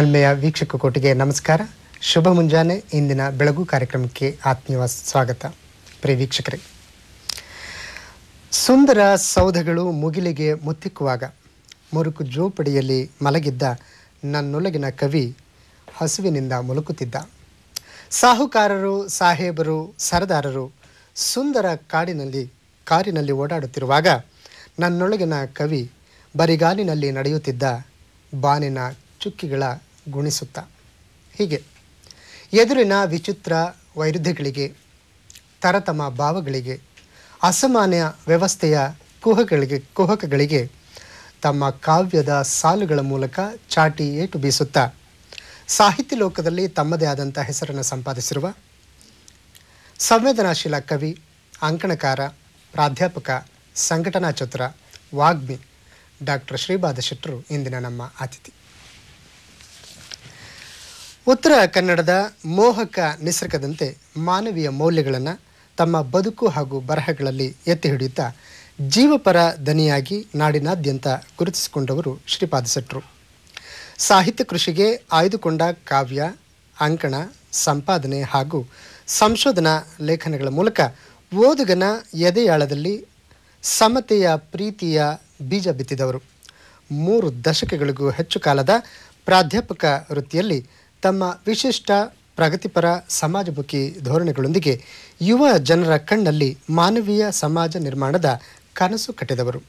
ನಲ್ಮೆಯ ವೀಕ್ಷಕ ಕೋಟಿಗೆ ನಮಸ್ಕಾರ. ಶುಭ ಮುಂಜಾನೆ. ಇಂದಿನ ಬೆಳಗು ಕಾರ್ಯಕ್ರಮಕ್ಕೆ ಆತ್ಮೀಯ ಸ್ವಾಗತ. ಪ್ರಿಯ ವೀಕ್ಷಕರೇ, ಸುಂದರ ಸೌಧಗಳು ಮುಗಿಲಿಗೆ ಮುತ್ತಿಕ್ಕುವಾಗ ಮುರುಕು ಜೋಪಡಿಯಲ್ಲಿ ಮಲಗಿದ್ದ ನನ್ನೊಳಗಿನ ಕವಿ ಹಸುವಿನಿಂದ ಮುಲುಕುತ್ತಿದ್ದ. ಸಾಹುಕಾರರು, ಸಾಹೇಬರು, ಸರದಾರರು ಸುಂದರ ಕಾಡಿನಲ್ಲಿ, ಕಾರಿನಲ್ಲಿ ಓಡಾಡುತ್ತಿರುವಾಗ ನನ್ನೊಳಗಿನ ಕವಿ ಬರಿಗಾಲಿನಲ್ಲಿ ನಡೆಯುತ್ತಿದ್ದ ಬಾನಿನ ಚುಕ್ಕಿಗಳ ಗುಣಿಸುತ್ತ. ಹೀಗೆ ಎದುರಿನ ವಿಚಿತ್ರ ವೈರುಧ್ಯಗಳಿಗೆ, ತರತಮ ಭಾವಗಳಿಗೆ, ಅಸಾಮಾನ್ಯ ವ್ಯವಸ್ಥೆಯ ಕುಹಗಳಿಗೆ, ಕುಹಕಗಳಿಗೆ ತಮ್ಮ ಕಾವ್ಯದ ಸಾಲುಗಳ ಮೂಲಕ ಚಾಟಿ ಏಟು ಬೀಸುತ್ತಾ. ಸಾಹಿತ್ಯ ಲೋಕದಲ್ಲಿ ತಮ್ಮದೇ ಆದಂಥ ಹೆಸರನ್ನು ಸಂಪಾದಿಸಿರುವ ಸಂವೇದನಾಶೀಲ ಕವಿ, ಅಂಕಣಕಾರ, ಪ್ರಾಧ್ಯಾಪಕ, ಸಂಘಟನಾ ಚತುರ, ವಾಗ್ಮಿ ಡಾಕ್ಟರ್ ಶ್ರೀಪಾದ ಶೆಟ್ಟರು ಇಂದಿನ ನಮ್ಮ ಅತಿಥಿ. ಉತ್ತರ ಕನ್ನಡದ ಮೋಹಕ ನಿಸರ್ಗದಂತೆ ಮಾನವೀಯ ಮೌಲ್ಯಗಳನ್ನು ತಮ್ಮ ಬದುಕು ಹಾಗೂ ಬರಹಗಳಲ್ಲಿ ಎತ್ತಿ ಹಿಡಿಯುತ್ತಾ ಜೀವಪರ ದನಿಯಾಗಿ ನಾಡಿನಾದ್ಯಂತ ಗುರುತಿಸಿಕೊಂಡವರು ಶ್ರೀಪಾದ ಶೆಟ್ಟರು ಸಾಹಿತ್ಯ ಕೃಷಿಗೆ ಆಯ್ದುಕೊಂಡ ಕಾವ್ಯ, ಅಂಕಣ, ಸಂಪಾದನೆ ಹಾಗೂ ಸಂಶೋಧನಾ ಲೇಖನಗಳ ಮೂಲಕ ಓದುಗನ ಎದೆಯಾಳದಲ್ಲಿ ಸಮತೆಯ ಪ್ರೀತಿಯ ಬೀಜ ಬಿತ್ತಿದವರು. ಮೂರು ದಶಕಗಳಿಗೂ ಹೆಚ್ಚು ಕಾಲದ ಪ್ರಾಧ್ಯಾಪಕ ವೃತ್ತಿಯಲ್ಲಿ ತಮ್ಮ ವಿಶಿಷ್ಟ ಪ್ರಗತಿಪರ ಸಮಾಜಮುಖಿ ಧೋರಣೆಗಳೊಂದಿಗೆ ಯುವ ಜನರ ಕಣ್ಣಲ್ಲಿ ಮಾನವೀಯ ಸಮಾಜ ನಿರ್ಮಾಣದ ಕನಸು ಕಟ್ಟಿದವರು.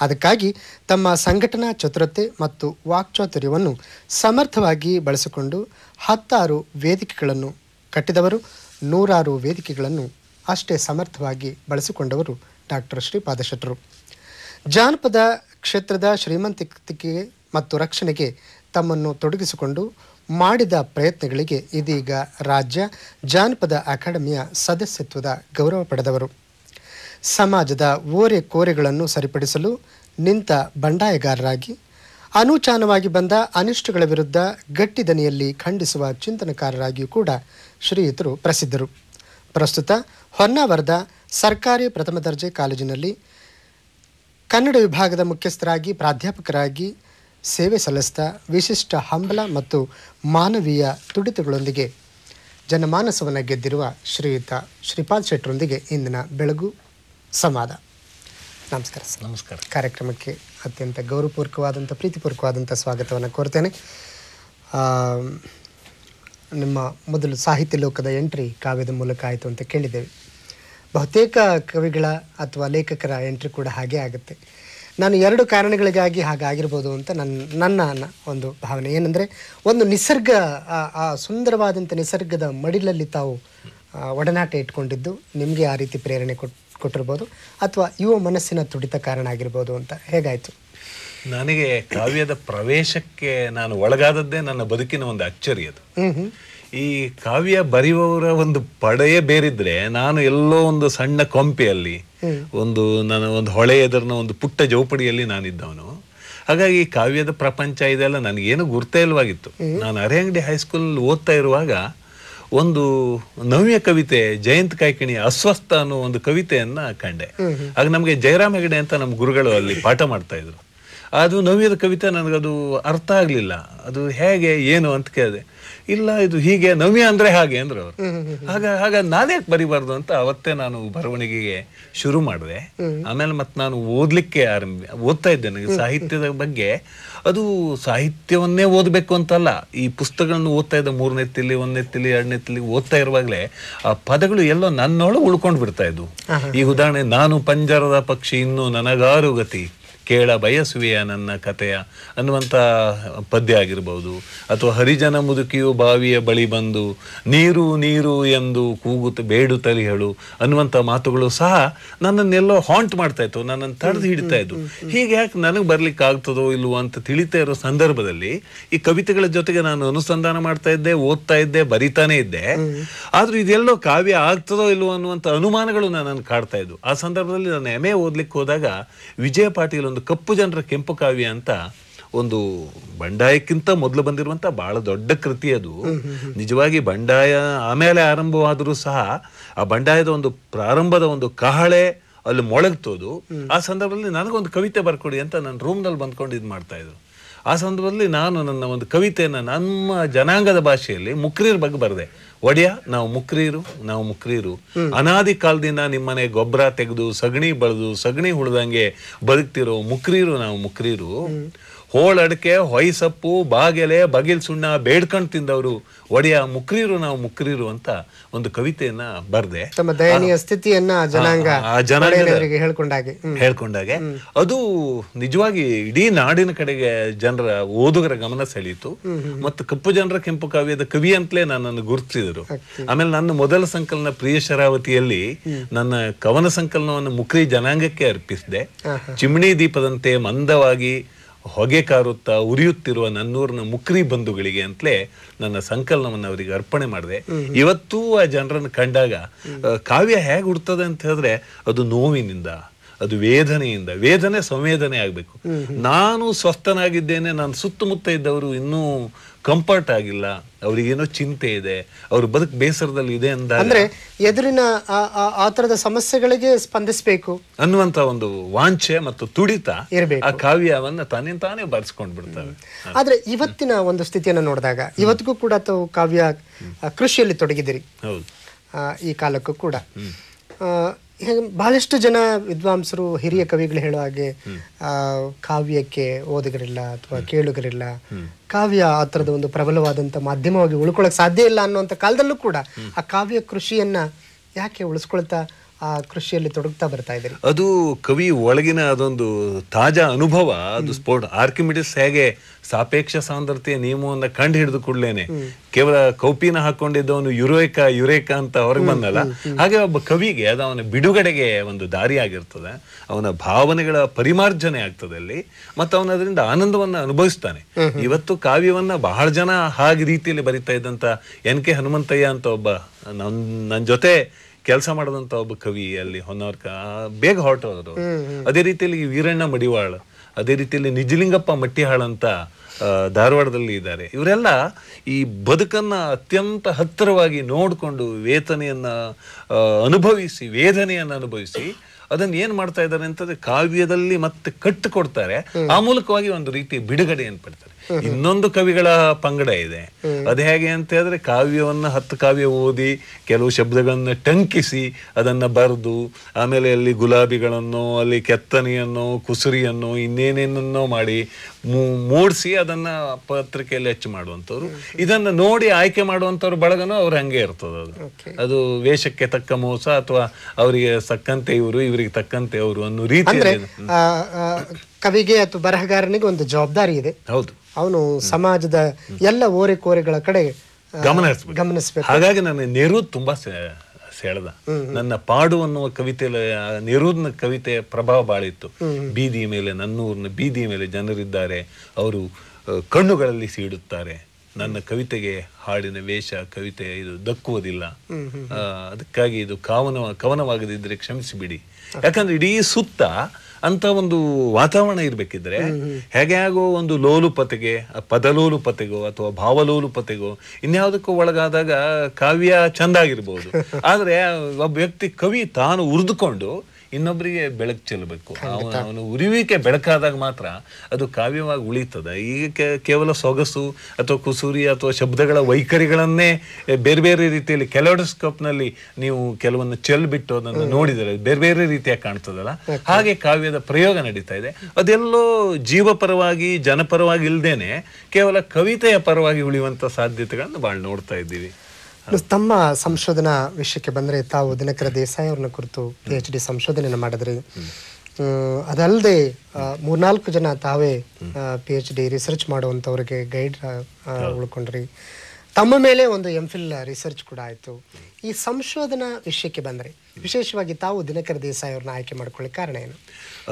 ಅದಕ್ಕಾಗಿ ತಮ್ಮ ಸಂಘಟನಾ ಚತುರತೆ ಮತ್ತು ವಾಕ್ಚಾತುರ್ಯವನ್ನು ಸಮರ್ಥವಾಗಿ ಬಳಸಿಕೊಂಡು ಹತ್ತಾರು ವೇದಿಕೆಗಳನ್ನು ಕಟ್ಟಿದವರು. ನೂರಾರು ವೇದಿಕೆಗಳನ್ನು ಅಷ್ಟೇ ಸಮರ್ಥವಾಗಿ ಬಳಸಿಕೊಂಡವರು ಡಾಕ್ಟರ್ ಶ್ರೀಪಾದ ಶೆಟ್ಟರು. ಜಾನಪದ ಕ್ಷೇತ್ರದ ಶ್ರೀಮಂತಿಕೆ ಮತ್ತು ರಕ್ಷಣೆಗೆ ತಮ್ಮನ್ನು ತೊಡಗಿಸಿಕೊಂಡು ಮಾಡಿದ ಪ್ರಯತ್ನಗಳಿಗೆ ಇದೀಗ ರಾಜ್ಯ, ಜಾನಪದ ಅಕಾಡೆಮಿಯ ಸದಸ್ಯತ್ವದ ಗೌರವ ಪಡೆದವರು. ಸಮಾಜದ ಓರೆ ಕೋರೆಗಳನ್ನು ಸರಿಪಡಿಸಲು ನಿಂತ ಬಂಡಾಯಗಾರರಾಗಿ, ಅನೂಚಾನವಾಗಿ ಬಂದ ಅನಿಷ್ಟಗಳ ವಿರುದ್ಧ ಗಟ್ಟಿ ದನಿಯಲ್ಲಿ ಖಂಡಿಸುವ ಚಿಂತನಕಾರರಾಗಿಯೂ ಕೂಡ ಶ್ರೀಯುತರು ಪ್ರಸಿದ್ಧರು. ಪ್ರಸ್ತುತ ಹೊನ್ನಾವರದ ಸರ್ಕಾರಿ ಪ್ರಥಮ ದರ್ಜೆ ಕಾಲೇಜಿನಲ್ಲಿ ಕನ್ನಡ ವಿಭಾಗದ ಮುಖ್ಯಸ್ಥರಾಗಿ ಪ್ರಾಧ್ಯಾಪಕರಾಗಿ ಸೇವೆ ಸಲ್ಲಿಸ್ತಾ ವಿಶಿಷ್ಟ ಹಂಬಲ ಮತ್ತು ಮಾನವೀಯ ತುಡಿತಗಳೊಂದಿಗೆ ಜನಮಾನಸವನ್ನು ಗೆದ್ದಿರುವ ಶ್ರೀಯುತ ಶ್ರೀಪಾಲ್ ಶೆಟ್ಟರೊಂದಿಗೆ ಇಂದಿನ ಬೆಳಗು ಸಂವಾದ. ನಮಸ್ಕಾರ ಸರ್. ನಮಸ್ಕಾರ. ಕಾರ್ಯಕ್ರಮಕ್ಕೆ ಅತ್ಯಂತ ಗೌರವಪೂರ್ವಕವಾದಂಥ ಪ್ರೀತಿಪೂರ್ವಕವಾದಂಥ ಸ್ವಾಗತವನ್ನು ಕೋರ್ತೇನೆ. ನಿಮ್ಮ ಮೊದಲು ಸಾಹಿತ್ಯ ಲೋಕದ ಎಂಟ್ರಿ ಕಾವ್ಯದ ಮೂಲಕ ಆಯಿತು ಅಂತ ಕೇಳಿದ್ದೇವೆ. ಬಹುತೇಕ ಕವಿಗಳ ಅಥವಾ ಲೇಖಕರ ಎಂಟ್ರಿ ಕೂಡ ಹಾಗೆ ಆಗುತ್ತೆ. ನಾನು ಎರಡು ಕಾರಣಗಳಿಗಾಗಿ ಹಾಗಾಗಿರ್ಬೋದು ಅಂತ ನನ್ನ ನನ್ನ ಒಂದು ಭಾವನೆ. ಏನಂದರೆ ಒಂದು ನಿಸರ್ಗ ಆ- ಸುಂದರವಾದಂಥ ನಿಸರ್ಗದ ಮಡಿಲಲ್ಲಿ ತಾವು ಒಡನಾಟ ಇಟ್ಕೊಂಡಿದ್ದು ನಿಮಗೆ ಆ ರೀತಿ ಪ್ರೇರಣೆ ಕೊಟ್ ಕೊಟ್ಟಿರ್ಬೋದು. ಅಥವಾ ಯುವ ಮನಸ್ಸಿನ ತುಡಿತ ಕಾರಣ ಆಗಿರ್ಬೋದು ಅಂತ. ಹೇಗಾಯಿತು? ನನಗೆ ಕಾವ್ಯದ ಪ್ರವೇಶಕ್ಕೆ ನಾನು ಒಳಗಾದದ್ದೇ ನನ್ನ ಬದುಕಿನ ಒಂದು ಅಚ್ಚರಿ ಅದು. ಹ್ಞೂ ಹ್ಞೂ ಈ ಕಾವ್ಯ ಬರೆಯುವವರ ಒಂದು ಪಡೆಯೇ ಬೇರಿದ್ರೆ ನಾನು ಎಲ್ಲೋ ಒಂದು ಸಣ್ಣ ಕೊಂಪೆಯಲ್ಲಿ ಒಂದು ನನ್ನ ಒಂದು ಹೊಳೆ ಎದುರಿನ ಒಂದು ಪುಟ್ಟ ಜೋಪಡಿಯಲ್ಲಿ ನಾನಿದ್ದವನು. ಹಾಗಾಗಿ ಈ ಕಾವ್ಯದ ಪ್ರಪಂಚ ಇದೆಲ್ಲ ನನಗೇನು ಗುರ್ತೇ ಇಲ್ವಾಗಿತ್ತು. ನಾನು ಅರೆಂಗಡಿ ಹೈಸ್ಕೂಲ್ ಓದ್ತಾ ಇರುವಾಗ ಒಂದು ನವ್ಯ ಕವಿತೆ ಜಯಂತ್ ಕಾಯ್ಕಿಣಿ ಅಸ್ವಸ್ಥ ಅನ್ನೋ ಒಂದು ಕವಿತೆಯನ್ನ ಕಂಡೆ. ಆಗ ನಮಗೆ ಜಯರಾಮ್ ಹೆಗಡೆ ಅಂತ ನಮ್ಮ ಗುರುಗಳು ಅಲ್ಲಿ ಪಾಠ ಮಾಡ್ತಾ ಇದ್ರು ಅದು ನವ್ಯದ ಕವಿತೆ ನನಗದು ಅರ್ಥ ಆಗಲಿಲ್ಲ. ಅದು ಹೇಗೆ ಏನು ಅಂತ ಕೇಳಿದೆ. ಇಲ್ಲ ಇದು ಹೀಗೆ ನವ್ಯ ಅಂದ್ರೆ ಹಾಗೆ ಅಂದ್ರು ಅವರು. ಹಾಗ ಹಾಗ ನಾನೇ ಬರಿಬಾರ್ದು ಅಂತ ಅವತ್ತೇ ನಾನು ಬರವಣಿಗೆಗೆ ಶುರು ಮಾಡಿದೆ. ಆಮೇಲೆ ಮತ್ತೆ ನಾನು ಓದ್ಲಿಕ್ಕೆ ಆರಂಭ ಓದ್ತಾ ಇದ್ದೆ ನನಗೆ ಸಾಹಿತ್ಯದ ಬಗ್ಗೆ. ಅದು ಸಾಹಿತ್ಯವನ್ನೇ ಓದಬೇಕು ಅಂತಲ್ಲ ಈ ಪುಸ್ತಕಗಳನ್ನು ಓದ್ತಾ ಇದ್ದ ಮೂರನೇ ತಿಲ್ಲಿ ಒಂದನೇ ತಿಲ್ಲಿ ಎರಡನೇ ತಿಲಿ ಓದ್ತಾ ಇರುವಾಗಲೇ ಆ ಪದಗಳು ಎಲ್ಲೋ ನನ್ನೊಳಗೆ ಉಳ್ಕೊಂಡು ಬಿಡ್ತಾ ಇದ್ವು. ಈ ಉದಾಹರಣೆ ನಾನು ಪಂಜರದ ಪಕ್ಷಿ ಇನ್ನು ನನಗಾರು ಗತಿ. ಕೇಳ ಬಯಸುವೆಯ ನನ್ನ ಕಥೆಯ ಅನ್ನುವಂಥ ಪದ್ಯ ಆಗಿರ್ಬೋದು. ಅಥವಾ ಹರಿಜನ ಮುದುಕಿಯು ಬಾವಿಯ ಬಳಿ ಬಂದು ನೀರು ನೀರು ಎಂದು ಕೂಗುತ್ತ ತಲಿ ಹೇಳು ಅನ್ನುವಂಥ ಮಾತುಗಳು ಸಹ ನನ್ನನ್ನೆಲ್ಲೋ ಹಾಂಟ್ ಮಾಡ್ತಾ ಇತ್ತು ನನ್ನನ್ನು ತಡೆದು ಹಿಡಿತಾ ಇದ್ದು. ಹೀಗೆ ಯಾಕೆ ನನಗೆ ಬರಲಿಕ್ಕೆ ಆಗ್ತದೋ ಇಲ್ವೋ ಅಂತ ತಿಳಿತಾ ಇರೋ ಸಂದರ್ಭದಲ್ಲಿ ಈ ಕವಿತೆಗಳ ಜೊತೆಗೆ ನಾನು ಅನುಸಂಧಾನ ಮಾಡ್ತಾ ಇದ್ದೆ ಓದ್ತಾ ಇದ್ದೆ ಬರಿತಾನೆ ಇದ್ದೆ. ಆದ್ರೂ ಇದೆಲ್ಲೋ ಕಾವ್ಯ ಆಗ್ತದೋ ಇಲ್ವೋ ಅನ್ನುವಂಥ ಅನುಮಾನಗಳು ನನ್ನನ್ನು ಕಾಡ್ತಾ ಇದ್ವು ಆ ಸಂದರ್ಭದಲ್ಲಿ ನಾನು ಎಂ ಎ ಓದ್ಲಿಕ್ಕೆ ಹೋದಾಗ ವಿಜಯ ಪಾಟೀಲ್ ಒಂದು ಕಪ್ಪು ಜನರ ಕೆಂಪು ಕಾವ್ಯ ಅಂತ ಒಂದು ಬಂಡಾಯಕ್ಕಿಂತ ಮೊದಲು ಬಂದಿರುವಂತ ಬಹಳ ದೊಡ್ಡ ಕೃತಿ ಅದು. ನಿಜವಾಗಿ ಬಂಡಾಯ ಆಮೇಲೆ ಆರಂಭವಾದರೂ ಸಹ ಆ ಬಂಡಾಯದ ಒಂದು ಪ್ರಾರಂಭದ ಒಂದು ಕಹಳೆ ಅಲ್ಲಿ ಮೊಳಗ್ತೋದು. ಆ ಸಂದರ್ಭದಲ್ಲಿ ನನಗೊಂದು ಕವಿತೆ ಬರ್ಕೊಡಿ ಅಂತ ನನ್ನ ರೂಮ್ನಲ್ಲಿ ಬಂದ್ಕೊಂಡು ಇದು ಮಾಡ್ತಾ ಇದ್ರು ಆ ಸಂದರ್ಭದಲ್ಲಿ ನಾನು ನನ್ನ ಒಂದು ಕವಿತೆಯನ್ನು ನಮ್ಮ ಜನಾಂಗದ ಭಾಷೆಯಲ್ಲಿ ಮುಕ್ರೀರ್ ಬಗ್ಗೆ ಬರೆದೆ. ಒಡೆಯ ನಾವು ಮುಕ್ರೀರು ನಾವು ಮುಕ್ರೀರು ಅನಾದಿ ಕಾಲದಿಂದ ನಿಮ್ಮನೆ ಗೊಬ್ಬರ ತೆಗೆದು ಸಗಣಿ ಬಳದು ಸಗಣಿ ಹುಳ್ದಂಗೆ ಬದುಕ್ತಿರೋ ಮುಕ್ರೀರು ನಾವು ಮುಕ್ರೀರು ಹೋಳಡಕೆ ಹೊಯ್ಸಪ್ಪು ಬಾಗೆಲೆ ಬಗಿಲ್ ಸುಣ್ಣ ಬೇಡ್ಕೊಂಡ್ ತಿಂದವರು ಒಡೆಯ ಮುಕ್ರೀರು ನಾವು ಮುಕ್ರೀರು ಅಂತ ಒಂದು ಕವಿತೆಯನ್ನ ಬರ್ದೆ. ತಮ್ಮ ದಯನೀಯ ಸ್ಥಿತಿಯನ್ನ ಜನಾಂಗ ಹೇಳ್ಕೊಂಡಾಗೆ. ಹೇಳ್ಕೊಂಡಾಗೆ. ಅದು ನಿಜವಾಗಿ ಇಡೀ ನಾಡಿನ ಕಡೆಗೆ ಜನರ ಓದುಗರ ಗಮನ ಸೆಳೀತು. ಮತ್ತು ಕಪ್ಪು ಜನರ ಕೆಂಪು ಕಾವ್ಯದ ಕವಿ ಅಂತಲೇ ನನ್ನನ್ನು ಗುರುತಿಸಿದರು. ಆಮೇಲೆ ನನ್ನ ಮೊದಲ ಸಂಕಲನ ಪ್ರಿಯ ಶರಾವತಿಯಲ್ಲಿ ನನ್ನ ಕವನ ಸಂಕಲನವನ್ನು ಮುಕ್ರಿ ಜನಾಂಗಕ್ಕೆ ಅರ್ಪಿಸಿದೆ. ಚಿಮಣಿ ದೀಪದಂತೆ ಮಂದವಾಗಿ ಹೊಗೆ ಕಾರುತ್ತಾ ಉರಿಯುತ್ತಿರುವ ನನ್ನೂರಿನ ಮುಕ್ರಿ ಬಂಧುಗಳಿಗೆ ಅಂತಲೇ ನನ್ನ ಸಂಕಲನವನ್ನು ಅವರಿಗೆ ಅರ್ಪಣೆ ಮಾಡಿದೆ. ಇವತ್ತೂ ಆ ಜನರನ್ನು ಕಂಡಾಗ ಕಾವ್ಯ ಹೇಗೆ ಹುಡ್ತದೆ ಅಂತ ಹೇಳಿದ್ರೆ ಅದು ನೋವಿನಿಂದ ಅದು ವೇದನೆಯಿಂದ ವೇದನೆ ಸಂವೇದನೆ ಆಗಬೇಕು. ನಾನು ಸ್ವಸ್ಥನಾಗಿದ್ದೇನೆ ನಾನು ಸುತ್ತಮುತ್ತ ಇದ್ದವರು ಇನ್ನೂ ಕಂಫರ್ಟ್ ಆಗಿಲ್ಲ ಅವ್ರಿಗೇನೋ ಚಿಂತೆ ಇದೆ ಅವ್ರ ಬದುಕು ಬೇಸರದಲ್ಲಿ ಇದೆ ಅಂತ ಅಂದ್ರೆ ಎದುರಿನ ಆ- ತರದ ಸಮಸ್ಯೆಗಳಿಗೆ ಸ್ಪಂದಿಸಬೇಕು. ಅನ್ನುವಂತ ಒಂದು ವಾಂಛೆ ಮತ್ತು ತುಡಿತ ಇರಬೇಕು. ಆ ಕಾವ್ಯವನ್ನ ತಾನೇ ತಾನೇ ಬರ್ಸ್ಕೊಂಡ್ ಬಿಡ್ತವೆ ಆದ್ರೆ ಇವತ್ತಿನ ಒಂದು ಸ್ಥಿತಿಯನ್ನು ನೋಡಿದಾಗ ಇವತ್ತಿಗೂ ಕೂಡ ತಾವು ಕಾವ್ಯ ಕೃಷಿಯಲ್ಲಿ ತೊಡಗಿದಿರಿ ಹೌದು. ಈ ಕಾಲಕ್ಕೂ ಕೂಡ. ಬಹಳಷ್ಟು ಜನ ವಿದ್ವಾಂಸರು ಹಿರಿಯ ಕವಿಗಳು ಹೇಳೋ ಹಾಗೆ ಆ, ಕಾವ್ಯಕ್ಕೆ ಓದುಗರಿಲ್ಲ ಅಥವಾ ಕೇಳುಗರಿಲ್ಲ. ಕಾವ್ಯ ಆ ಥರದ ಒಂದು ಪ್ರಬಲವಾದಂಥ ಮಾಧ್ಯಮವಾಗಿ ಉಳ್ಕೊಳಕ್ ಸಾಧ್ಯ ಇಲ್ಲ ಅನ್ನುವಂಥ ಕಾಲದಲ್ಲೂ ಕೂಡ ಆ ಕಾವ್ಯ ಕೃಷಿಯನ್ನ ಯಾಕೆ ಉಳಿಸ್ಕೊಳ್ತಾ ಆ ಕೃಷಿಯಲ್ಲಿ ತೊಡಗ್ತಾ ಬರ್ತಾ ಇದ್ದೀರಿ. ಅದು ಕವಿ ಒಳಗಿನ ಅದೊಂದು ತಾಜಾ ಅನುಭವ ಅದು ಸ್ಪೋರ್ಟ್. ಆರ್ಕಿಮಿಡಿಸ್ ಹೇಗೆ ಸಾಪೇಕ್ಷ ಸಾಂದ್ರತೆಯ ನಿಯಮವನ್ನ ಕಂಡು ಹಿಡಿದು ಕೂಡಲೇನೆ. ಕೇವಲ ಕೌಪಿನ ಹಾಕೊಂಡಿದ್ದವನು ಯುರೇಕ ಯುರೇಕ ಅಂತ ಹೊರಗೆ ಬಂದಲ್ಲ. ಹಾಗೆ ಒಬ್ಬ ಕವಿಗೆ ಅದು ಅವನ ಬಿಡುಗಡೆಗೆ ಒಂದು ದಾರಿ ಆಗಿರ್ತದೆ. ಅವನ ಭಾವನೆಗಳ ಪರಿಮಾರ್ಜನೆ ಆಗ್ತದೆ ಅಲ್ಲಿ. ಮತ್ತು ಅವನ ಅದರಿಂದ ಆನಂದವನ್ನು ಅನುಭವಿಸ್ತಾನೆ. ಇವತ್ತು ಕಾವ್ಯವನ್ನ ಬಹಳ ಜನ ಹಾಗೆ ರೀತಿಯಲ್ಲಿ ಬರಿತಾ ಇದ್ದಂತ ಎನ್ ಕೆ ಹನುಮಂತಯ್ಯ ಅಂತ ಒಬ್ಬ ನನ್ ನನ್ನ ಜೊತೆ ಕೆಲಸ ಮಾಡಿದಂತ ಒಬ್ಬ ಕವಿ ಅಲ್ಲಿ ಹೊನ್ನವರ್ಕ ಬೇಗ ಹೊರಟೋದ್ರು ಅದೇ ರೀತಿಯಲ್ಲಿ ವೀರಣ್ಣ ಮಡಿವಾಳ ಅದೇ ರೀತಿಯಲ್ಲಿ ನಿಜಲಿಂಗಪ್ಪ ಮಟ್ಟಿಹಾಳ್ ಅಂತ ಧಾರವಾಡದಲ್ಲಿ ಇದ್ದಾರೆ. ಇವರೆಲ್ಲ ಈ ಬದುಕನ್ನ ಅತ್ಯಂತ ಹತ್ತಿರವಾಗಿ ನೋಡಿಕೊಂಡು ವೇತನೆಯನ್ನ ಅನುಭವಿಸಿ ವೇದನೆಯನ್ನು ಅನುಭವಿಸಿ ಅದನ್ನ ಏನ್ ಮಾಡ್ತಾ ಇದ್ದಾರೆ ಅಂತಂದ್ರೆ ಕಾವ್ಯದಲ್ಲಿ ಮತ್ತೆ ಕಟ್ಟು ಕೊಡ್ತಾರೆ ಆ ಮೂಲಕವಾಗಿ ಒಂದು ರೀತಿ ಬಿಡುಗಡೆಯನ್ನು ಪಡ್ತಾರೆ. ಇನ್ನೊಂದು ಕವಿಗಳ ಪಂಗಡ ಇದೆ. ಅದು ಹೇಗೆ ಅಂತ ಹೇಳಿದ್ರೆ ಕಾವ್ಯವನ್ನ ಹತ್ತು ಕಾವ್ಯ ಓದಿ ಕೆಲವು ಶಬ್ದಗಳನ್ನ ಟಂಕಿಸಿ ಅದನ್ನ ಬರೆದು ಆಮೇಲೆ ಅಲ್ಲಿ ಗುಲಾಬಿಗಳನ್ನು ಅಲ್ಲಿ ಕೆತ್ತನೆಯನ್ನು ಕುಸುರಿಯನ್ನು ಇನ್ನೇನೇನನ್ನೋ ಮಾಡಿ ಮೂಡಿಸಿ ಅದನ್ನ ಪತ್ರಿಕೆಯಲ್ಲಿ ಹೆಚ್ಚು ಮಾಡುವಂಥವ್ರು. ಇದನ್ನ ನೋಡಿ ಆಯ್ಕೆ ಮಾಡುವಂಥವ್ರ ಬಳಗನೂ ಅವ್ರು ಹಂಗೆ ಇರ್ತದೆ ಅದು. ಅದು ವೇಷಕ್ಕೆ ತಕ್ಕ ಮೋಸ ಅಥವಾ ಅವರಿಗೆ ತಕ್ಕಂತೆ ಇವರು ಇವರಿಗೆ ತಕ್ಕಂತೆ ಅವರು ಅನ್ನೋ ರೀತಿ ಕವಿಗೆ ಅಥವಾ ಬರಹಗಾರನಿಗೆ ಒಂದು ಜವಾಬ್ದಾರಿ ಇದೆ. ಹೌದು. ಅವನು ಸಮಾಜದ ಎಲ್ಲ ಓರೆ ಕೋರೆಗಳ ಕಡೆ ಗಮನ. ಗಮನಿಸ್ಬೇಕು. ಹಾಗಾಗಿ ನನ್ನ ನೆರು ತುಂಬಾ ಸೆಳೆದ. ನನ್ನ ಪಾಡು ಅನ್ನುವ ಕವಿತೆಯಲ್ಲಿ ಕವಿತೆಯ ಕವಿತೆ ಪ್ರಭಾವ ಬಾಳಿತ್ತು ಬೀದಿ ಮೇಲೆ ನನ್ನೂರ್ನ ಬೀದಿ ಮೇಲೆ ಜನರಿದ್ದಾರೆ. ಅವರು ಕಣ್ಣುಗಳಲ್ಲಿ ಸೀಡುತ್ತಾರೆ ನನ್ನ ಕವಿತೆಗೆ ಹಾಡಿನ ವೇಷ ಕವಿತೆ ಇದು ದಕ್ಕುವುದಿಲ್ಲ. ಅದಕ್ಕಾಗಿ ಇದು ಕಾವನ ಕವನವಾಗದಿದ್ರೆ ಕ್ಷಮಿಸಿಬಿಡಿ. ಯಾಕಂದ್ರೆ ಇಡೀ ಸುತ್ತ ಅಂತ ಒಂದು ವಾತಾವರಣ ಇರಬೇಕಿದ್ರೆ ಹೇಗೆ ಆಗೋ ಒಂದು ಲೋಲುಪತೆಗೆ ಪದಲೋಲುಪತೆಗೋ ಅಥವಾ ಭಾವಲೋಲುಪತೆಗೋ ಇನ್ಯಾವುದಕ್ಕೂ ಒಳಗಾದಾಗ ಕಾವ್ಯ ಚಂದಾಗಿರ್ಬೋದು ಆದರೆ ಒಬ್ಬ ವ್ಯಕ್ತಿ ಕವಿ ತಾನು ಉರಿದುಕೊಂಡು ಇನ್ನೊಬ್ಬರಿಗೆ ಬೆಳಕು ಚೆಲ್ಲಬೇಕು. ಅವನ ಉರಿವಿಕೆ ಬೆಳಕಾದಾಗ ಮಾತ್ರ ಅದು ಕಾವ್ಯವಾಗಿ ಉಳಿತದೆ ಈಗ ಕೇವಲ ಸೊಗಸು ಅಥವಾ ಕುಸೂರಿ ಅಥವಾ ಶಬ್ದಗಳ ವೈಖರಿಗಳನ್ನೇ ಬೇರೆ ಬೇರೆ ರೀತಿಯಲ್ಲಿ ಕೆಲೋಡಸ್ಕೋಪ್ನಲ್ಲಿ ನೀವು ಕೆಲವನ್ನು ಚೆಲ್ಬಿಟ್ಟು ಅದನ್ನು ನೋಡಿದರೆ ಬೇರೆ ಬೇರೆ ರೀತಿಯಾಗಿ ಕಾಣ್ತದಲ್ಲ? ಹಾಗೆ ಕಾವ್ಯದ ಪ್ರಯೋಗ ನಡೀತಾ ಇದೆ. ಅದೆಲ್ಲೋ ಜೀವಪರವಾಗಿ ಜನಪರವಾಗಿ ಇಲ್ದೇನೆ ಕೇವಲ ಕವಿತೆಯ ಪರವಾಗಿ ಉಳಿಯುವಂಥ ಸಾಧ್ಯತೆಗಳನ್ನು ಭಾಳ ನೋಡ್ತಾ ಇದ್ದೀವಿ. ತಮ್ಮ ಸಂಶೋಧನಾ ವಿಷಯಕ್ಕೆ ಬಂದರೆ ತಾವು ದಿನಕರ ದೇಸಾಯಿ ಅವ್ರನ್ನ ಕುರಿತು ಪಿ ಎಚ್ ಡಿ ಸಂಶೋಧನೆಯನ್ನು ಮಾಡಿದ್ರಿ. ಅದಲ್ಲದೆ ಮೂರ್ನಾಲ್ಕು ಜನ ತಾವೇ ಪಿ ಎಚ್ ಡಿ ರಿಸರ್ಚ್ ಮಾಡುವಂಥವ್ರಿಗೆ ಗೈಡ್ ಉಳ್ಕೊಂಡ್ರಿ. ತಮ್ಮ ಮೇಲೆ ಒಂದು ಎಂ ಫಿಲ್ ರಿಸರ್ಚ್ ಕೂಡ ಆಯಿತು. ಈ ಸಂಶೋಧನಾ ವಿಷಯಕ್ಕೆ ಬಂದರೆ ವಿಶೇಷವಾಗಿ ತಾವು ದಿನಕರ ದೇಸಾಯಿ ಅವ್ರನ್ನ ಆಯ್ಕೆ ಮಾಡ್ಕೊಳ್ಳಿ ಕಾರಣ ಏನು?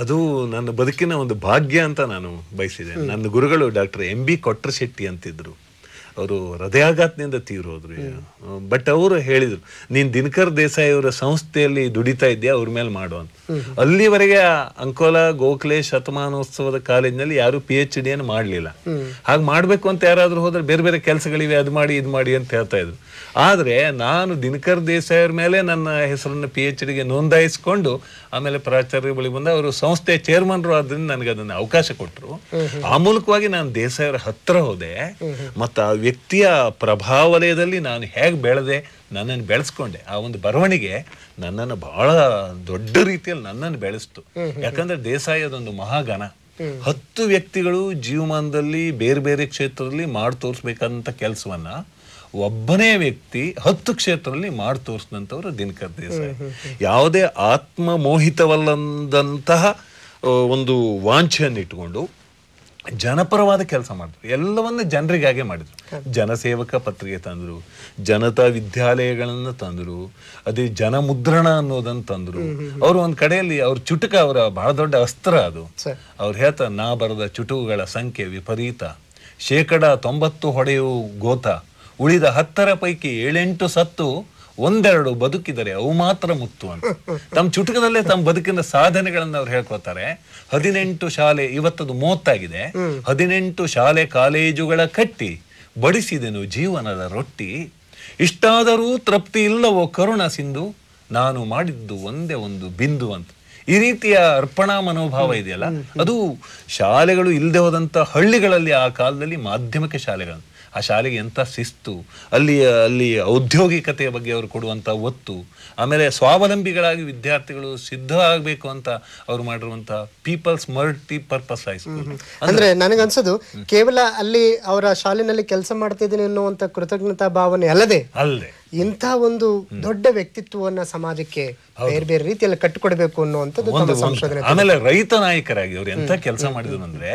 ಅದು ನನ್ನ ಬದುಕಿನ ಒಂದು ಭಾಗ್ಯ ಅಂತ ನಾನು ಬಯಸಿದೆ ನನ್ನ ಗುರುಗಳು ಡಾಕ್ಟರ್ ಎಂ ಬಿ ಕೊಟ್ರಶೆಟ್ಟಿ ಅಂತಿದ್ರು. ಅವರು ಹೃದಯಾಘಾತದಿಂದ ತೀರೋದ್ರು ಬಟ್ ಅವರು ಹೇಳಿದ್ರು, ನೀನ್ ದಿನಕರ್ ದೇಸಾಯಿ ಅವರ ಸಂಸ್ಥೆಯಲ್ಲಿ ದುಡಿತಾ ಇದ್ಯಾ ಅವ್ರ ಮೇಲೆ ಮಾಡು ಅಂತ. ಅಲ್ಲಿವರೆಗೆ ಅಂಕೋಲಾ, ಗೋಖಲೆ, ಶತಮಾನೋತ್ಸವದ ಕಾಲೇಜಿನಲ್ಲಿ ಯಾರು ಪಿ ಎಚ್ ಡಿಯನ್ನು ಮಾಡಲಿಲ್ಲ. ಹಾಗೆ ಮಾಡ್ಬೇಕು ಅಂತ ಯಾರಾದರೂ ಹೋದ್ರೆ ಬೇರೆ ಬೇರೆ ಕೆಲಸಗಳಿವೆ, ಅದು ಮಾಡಿ ಇದು ಮಾಡಿ ಅಂತ ಹೇಳ್ತಾ ಇದ್ರು. ಆದ್ರೆ ನಾನು ದಿನಕರ್ ದೇಸಾಯಿ ಅವ್ರ ಮೇಲೆ ನನ್ನ ಹೆಸರನ್ನು ಪಿ ಎಚ್ ಡಿಗೆ ನೋಂದಾಯಿಸಿಕೊಂಡು ಆಮೇಲೆ ಪ್ರಾಚಾರ್ಯ ಬಳಿ ಬಂದ ಅವರು ಸಂಸ್ಥೆಯ ಚೇರ್ಮನ್ರು ಆದ್ರಿಂದ ನನಗೆ ಅದನ್ನ ಅವಕಾಶ ಕೊಟ್ಟರು ಆ ಮೂಲಕವಾಗಿ ನಾನು ದೇಸಾಯಿ ಅವರ ಹತ್ರ ಹೋದೆ. ಮತ್ತು ವ್ಯಕ್ತಿಯ ಪ್ರಭಾವಲಯದಲ್ಲಿ ನಾನು ಹೇಗೆ ಬೆಳೆದೆ ನನ್ನನ್ನು ಬೆಳೆಸ್ಕೊಂಡೆ ಆ ಒಂದು ಬರವಣಿಗೆ ನನ್ನನ್ನು ಬಹಳ ದೊಡ್ಡ ರೀತಿಯಲ್ಲಿ ನನ್ನನ್ನು ಬೆಳೆಸ್ತು. ಯಾಕಂದ್ರೆ ದೇಸಾಯಿ ಅದೊಂದು ಮಹಾಗಣ ಹತ್ತು ವ್ಯಕ್ತಿಗಳು ಜೀವಮಾನದಲ್ಲಿ ಬೇರೆ ಬೇರೆ ಕ್ಷೇತ್ರದಲ್ಲಿ ಮಾಡಿ ತೋರಿಸ್ಬೇಕಂತ ಕೆಲಸವನ್ನ ಒಬ್ಬನೇ ವ್ಯಕ್ತಿ ಹತ್ತು ಕ್ಷೇತ್ರದಲ್ಲಿ ಮಾಡಿ ತೋರಿಸಿದಂಥವ್ರು ದಿನಕರ್ ದೇಸಾಯಿ. ಯಾವುದೇ ಆತ್ಮ ಮೋಹಿತವಲ್ಲದಂತಹ ಒಂದು ವಾಂಛೆಯನ್ನು ಇಟ್ಟುಕೊಂಡು ಜನಪರವಾದ ಕೆಲಸ ಮಾಡಿದ್ರು ಎಲ್ಲವನ್ನ ಜನರಿಗಾಗೆ ಮಾಡಿದ್ರು. ಜನಸೇವಕ ಪತ್ರಿಕೆ ತಂದ್ರು ಜನತಾ ವಿದ್ಯಾಲಯಗಳನ್ನು ತಂದ್ರು ಅದೇ ಜನಮುದ್ರಣ ಅನ್ನೋದನ್ನು ತಂದ್ರು. ಅವರು ಒಂದ್ ಕಡೆಯಲ್ಲಿ ಅವ್ರ ಚುಟುಕ ಅವರ ಬಹಳ ದೊಡ್ಡ ಅಸ್ತ್ರ ಅದು. ಅವ್ರು ಹೇಳ್ತಾರೆ ನಾ ಬರದ ಚುಟುಕುಗಳ ಸಂಖ್ಯೆ ವಿಪರೀತ. ಶೇಕಡ ತೊಂಬತ್ತು ಹೊಡೆಯು ಗೋತ. ಉಳಿದ ಹತ್ತರ ಪೈಕಿ ಏಳೆಂಟು ಸತ್ತು ಒಂದೆರಡು ಬದುಕಿದರೆ ಅವು ಮಾತ್ರ ಮುತ್ತು ಅಂತ. ತಮ್ಮ ಚುಟುಕದಲ್ಲೇ ತಮ್ಮ ಬದುಕಿನ ಸಾಧನೆಗಳನ್ನ ಅವ್ರು ಹೇಳ್ಕೊತಾರೆ ಹದಿನೆಂಟು ಶಾಲೆ ಇವತ್ತದು ಮೂವತ್ತಾಗಿದೆ. ಹದಿನೆಂಟು ಶಾಲೆ ಕಾಲೇಜುಗಳ ಕಟ್ಟಿ ಬಡಿಸಿದೆನು ಜೀವನದ ರೊಟ್ಟಿ. ಇಷ್ಟಾದರೂ ತೃಪ್ತಿ ಇಲ್ಲವೋ ಕರುಣ ಸಿಂಧು ನಾನು ಮಾಡಿದ್ದು ಒಂದೇ ಒಂದು ಬಿಂದು ಅಂತ. ಈ ರೀತಿಯ ಅರ್ಪಣಾ ಮನೋಭಾವ ಇದೆಯಲ್ಲ ಅದು ಶಾಲೆಗಳು ಇಲ್ಲದೆ ಹೋದಂತ ಹಳ್ಳಿಗಳಲ್ಲಿ ಆ ಕಾಲದಲ್ಲಿ ಮಾಧ್ಯಮಿಕ ಶಾಲೆಗಳು ಆ ಶಾಲೆಗೆ ಎಂಥ ಶಿಸ್ತು? ಅಲ್ಲಿ ಅಲ್ಲಿ ಔದ್ಯೋಗಿಕತೆಯ ಬಗ್ಗೆ ಅವರು ಕೊಡುವಂಥ ಒತ್ತು ಆಮೇಲೆ ಸ್ವಾವಲಂಬಿಗಳಾಗಿ ವಿದ್ಯಾರ್ಥಿಗಳು ಸಿದ್ಧ ಆಗಬೇಕು ಅಂತ ಅವರು ಮಾಡಿರುವಂತ ಪೀಪಲ್ಸ್ ಮಲ್ಟಿ ಪರ್ಪಸ್ ಹೈಸ್ಕೂಲ್ ಅಂದ್ರೆ ನನಗನ್ಸೋದು ಕೇವಲ ಅಲ್ಲಿ ಅವರ ಶಾಲೆನಲ್ಲಿ ಕೆಲಸ ಮಾಡ್ತಿದ್ದೀನಿ ಅನ್ನುವಂತ ಕೃತಜ್ಞತಾ ಭಾವನೆ ಅಲ್ಲದೆ ಅಲ್ಲದೆ. ಇಂಥ ಒಂದು ದೊಡ್ಡ ವ್ಯಕ್ತಿತ್ವವನ್ನ ಸಮಾಜಕ್ಕೆ ಬೇರೆ ಬೇರೆ ರೀತಿಯಲ್ಲಿ ಕಟ್ಟಿಕೊಡ್ಬೇಕು ಅನ್ನುವಂಥದ್ದು ಸಂಶೋಧನೆ ಆಮೇಲೆ ರೈತ ನಾಯಕರಾಗಿ ಅವ್ರು ಎಂತ ಕೆಲಸ ಮಾಡಿದ್ರು ಅಂದ್ರೆ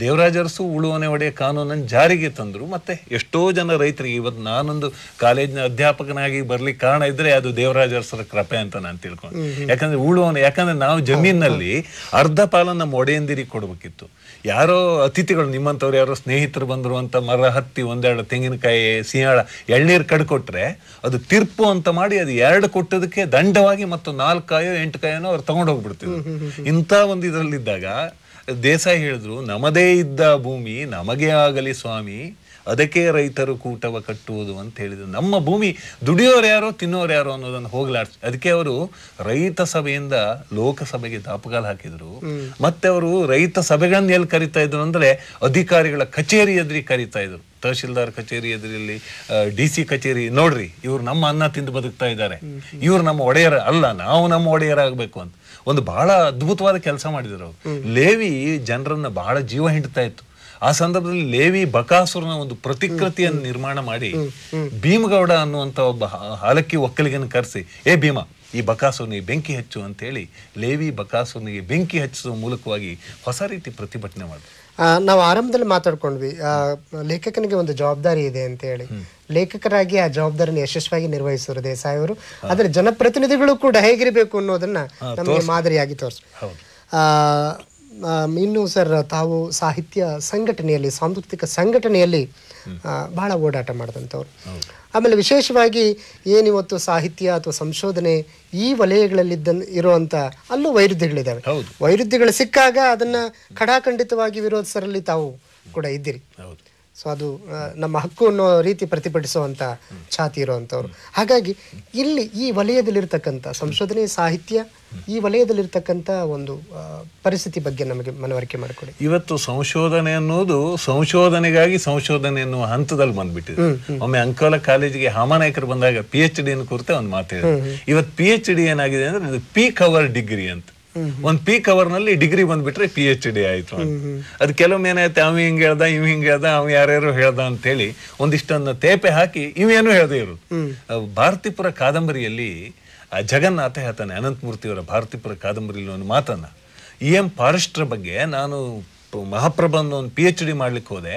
ದೇವರಾಜ ಅರಸು ಉಳುವನೆ ಒಡೆಯ ಕಾನೂನನ್ನು ಜಾರಿಗೆ ತಂದ್ರು ಮತ್ತೆ ಎಷ್ಟೋ ಜನ ರೈತರಿಗೆ ಇವತ್ತು ನಾನೊಂದು ಕಾಲೇಜಿನ ಅಧ್ಯಾಪಕನಾಗಿ ಬರ್ಲಿಕ್ಕೆ ಕಾರಣ ಇದ್ರೆ ಅದು ದೇವರಾಜ ಅರಸರ ಕೃಪೆ ಅಂತ ನಾನು ತಿಳ್ಕೊಂಡು. ಯಾಕಂದ್ರೆ ಉಳುವನೆ ಯಾಕಂದ್ರೆ ನಾವು ಜಮೀನಲ್ಲಿ ಅರ್ಧ ಪಾಲನ್ನ ನಮ್ಮ ಒಡೆಯಂದಿರಿಗೆ ಕೊಡ್ಬೇಕಿತ್ತು. ಯಾರೋ ಅತಿಥಿಗಳು ನಿಮ್ಮಂಥವ್ರು ಯಾರೋ ಸ್ನೇಹಿತರು ಬಂದ್ರು ಅಂತ ಮರ ಹತ್ತಿ ಒಂದೆರಡು ತೆಂಗಿನಕಾಯಿ ಸಿಂಹಾಳ ಎಳ್ನೀರು ಕಡ್ಕೊಟ್ರೆ ಅದು ತಿರ್ಪು ಅಂತ ಮಾಡಿ ಅದು ಎರಡು ಕೊಟ್ಟದಕ್ಕೆ ದಂಡವಾಗಿ ಮತ್ತು ನಾಲ್ಕು ಕಾಯೋ, ಎಂಟು ಕಾಯೋನೋ ಅವ್ರು ತಗೊಂಡು ಹೋಗ್ಬಿಡ್ತೀವಿ ಇಂಥ ಒಂದು ಇದರಲ್ಲಿದ್ದಾಗ ದೇಸಾಯಿ ಹೇಳಿದ್ರು, ನಮದೇ ಇದ್ದ ಭೂಮಿ, ನಮಗೆ ಆಗಲಿ ಸ್ವಾಮಿ ಅದಕ್ಕೆ ರೈತರು ಕೂಟವ ಕಟ್ಟುವುದು ಅಂತ ಹೇಳಿದ್ರು. ನಮ್ಮ ಭೂಮಿ ದುಡಿಯೋರು ಯಾರೋ ತಿನ್ನೋರು ಯಾರೋ ಅನ್ನೋದನ್ನು ಹೋಗ್ಲಾಡ್ಸ್ ಅದಕ್ಕೆ ಅವರು ರೈತ ಸಭೆಯಿಂದ ಲೋಕಸಭೆಗೆ ದಾಪುಗಾಲು ಹಾಕಿದ್ರು. ಮತ್ತೆ ಅವರು ರೈತ ಸಭೆಗಳನ್ನ ಎಲ್ಲಿ ಕರಿತಾ ಇದ್ರು ಅಂದ್ರೆ ಅಧಿಕಾರಿಗಳ ಕಚೇರಿ ಎದುರಿ ಕರಿತಾ ಇದ್ರು. ತಹಶೀಲ್ದಾರ್ ಕಚೇರಿ ಎದುರಲ್ಲಿ ಡಿ ಸಿ ಕಚೇರಿ ನೋಡ್ರಿ ಇವ್ರು ನಮ್ಮ ಅನ್ನ ತಿಂದು ಬದುಕ್ತಾ ಇದ್ದಾರೆ. ಇವ್ರು ನಮ್ಮ ಒಡೆಯರ ಅಲ್ಲ ನಾವು ನಮ್ಮ ಒಡೆಯರಾಗಬೇಕು ಅಂತ. ಒಂದು ಬಹಳ ಅದ್ಭುತವಾದ ಕೆಲಸ ಮಾಡಿದ್ರು ಅವರು. ಲೇವಿ ಜನರನ್ನ ಬಹಳ ಜೀವ ಹಿಂಡ್ತಾ ಇತ್ತು. ಆ ಸಂದರ್ಭದಲ್ಲಿ ಲೇವಿ ಬಕಾಸುರನ ಒಂದು ಪ್ರತಿಕೃತಿಯನ್ನು ನಿರ್ಮಾಣ ಮಾಡಿ ಭೀಮಗೌಡ ಅನ್ನುವಂತ ಒಬ್ಬ ಹಾಲಕ್ಕಿ ಒಕ್ಕಲಿಗನ ಕರೆಸಿ ಏ ಭೀಮ ಈ ಬಕಾಸುರನಿಗೆ ಬೆಂಕಿ ಹಚ್ಚು ಅಂತ ಹೇಳಿ ಲೇವಿ ಬಕಾಸುರನಿಗೆ ಬೆಂಕಿ ಹಚ್ಚಿಸುವ ಮೂಲಕವಾಗಿ ಹೊಸ ರೀತಿ ಪ್ರತಿಭಟನೆ ಮಾಡಿದ್ರು ನಾವು ಆರಂಭದಲ್ಲಿ ಮಾತಾಡ್ಕೊಂಡ್ವಿ. ಆ, ಲೇಖಕನಿಗೆ ಒಂದು ಜವಾಬ್ದಾರಿ ಇದೆ ಅಂತ ಹೇಳಿ ಲೇಖಕರಾಗಿ ಆ ಜವಾಬ್ದಾರಿಯನ್ನು ಯಶಸ್ವಿಯಾಗಿ ನಿರ್ವಹಿಸಿದ್ರು ದೇಸಾಯಿ ಅವರು ಆದ್ರೆ ಜನಪ್ರತಿನಿಧಿಗಳು ಕೂಡ ಹೇಗಿರಬೇಕು ಅನ್ನೋದನ್ನ ನಮಗೆ ಮಾದರಿಯಾಗಿ ತೋರಿಸ್ ಇನ್ನು ಸರ್ ತಾವು ಸಾಹಿತ್ಯ ಸಂಘಟನೆಯಲ್ಲಿ ಸಾಂಸ್ಕೃತಿಕ ಸಂಘಟನೆಯಲ್ಲಿ ಬಹಳ ಓಡಾಟ ಮಾಡಿದಂಥವ್ರು. ಆಮೇಲೆ ವಿಶೇಷವಾಗಿ ಏನಿವತ್ತು ಸಾಹಿತ್ಯ ಅಥವಾ ಸಂಶೋಧನೆ ಈ ವಲಯಗಳಲ್ಲಿದ್ದ ಇರುವಂತ ಅಲ್ಲೂ ವೈರುಧ್ಯಗಳಿದ್ದಾವೆ. ವೈರುಧ್ಯಗಳು ಸಿಕ್ಕಾಗ ಅದನ್ನ ಖಡಾಖಂಡಿತವಾಗಿ ವಿರೋಧಿಸರಲ್ಲಿ ತಾವು ಕೂಡ ಇದ್ದೀರಿ. ಹೌದು. ಸೊ ಅದು ನಮ್ಮ ಹಕ್ಕು ಅನ್ನೋ ರೀತಿ ಪ್ರತಿಭಟಿಸುವಂತ ಛಾತಿ ಇರುವಂಥವ್ರು. ಹಾಗಾಗಿ ಇಲ್ಲಿ ಈ ವಲಯದಲ್ಲಿರ್ತಕ್ಕಂಥ ಸಂಶೋಧನೆ ಸಾಹಿತ್ಯ ಈ ವಲಯದಲ್ಲಿರ್ತಕ್ಕಂಥ ಒಂದು ಪರಿಸ್ಥಿತಿ ಬಗ್ಗೆ ನಮಗೆ ಮನವರಿಕೆ ಮಾಡಿಕೊಡಿ. ಇವತ್ತು ಸಂಶೋಧನೆ ಅನ್ನೋದು ಸಂಶೋಧನೆಗಾಗಿ ಸಂಶೋಧನೆ ಎನ್ನುವ ಹಂತದಲ್ಲಿ ಬಂದ್ಬಿಟ್ಟಿದೆ. ಒಮ್ಮೆ ಅಂಕೋಲ ಕಾಲೇಜಿಗೆ ಹಾಮನಾಯಕರು ಬಂದಾಗ ಪಿ ಎಚ್ ಡಿ ಕುರಿತೆ ಒಂದು ಮಾತಾಡಿದ್ರು ಇವತ್ತು ಪಿ ಎಚ್ ಡಿ ಏನಾಗಿದೆ ಅಂದ್ರೆ ಇದು ಪಿ ಕವರ್ ಡಿಗ್ರಿ ಅಂತ. ಒಂದ್ ಪೀಕ್ ಅವರ್ನಲ್ಲಿ ಡಿಗ್ರಿ ಬಂದ್ಬಿಟ್ರೆ ಪಿ ಎಚ್ ಡಿ ಆಯ್ತು ಅದ್ ಕೆಲವೊಮ್ಮೆ ಏನಾಯ್ತು ಅವ್ ಹಿಂಗ್ ಹೇಳ್ದ ಇವ್ ಹಿಂಗ್ ಹೇಳ್ದ ಅವ ಯಾರ್ಯಾರು ಹೇಳ್ದ ಅಂತ ಹೇಳಿ ಒಂದಿಷ್ಟನ್ನ ತೇಪೆ ಹಾಕಿ ಇವೇನು ಹೇಳ್ದೆ ಇವರು. ಅಹ್ ಭಾರತೀಪುರ ಕಾದಂಬರಿಯಲ್ಲಿ ಜಗನ್ನಾಥ ಹೇಳ್ತಾನೆ ಅನಂತಮೂರ್ತಿಯವರ ಭಾರತೀಪುರ ಕಾದಂಬರಿಯಲ್ಲಿ ಒಂದು ಮಾತನ್ನ. ಇ ಎಂ ಫಾರೆಸ್ಟ್ರ ಬಗ್ಗೆ ನಾನು ಮಹಾಪ್ರಬಂಧ ಒಂದು ಪಿ ಎಚ್ ಡಿ ಮಾಡ್ಲಿಕ್ಕೆ ಹೋದೆ.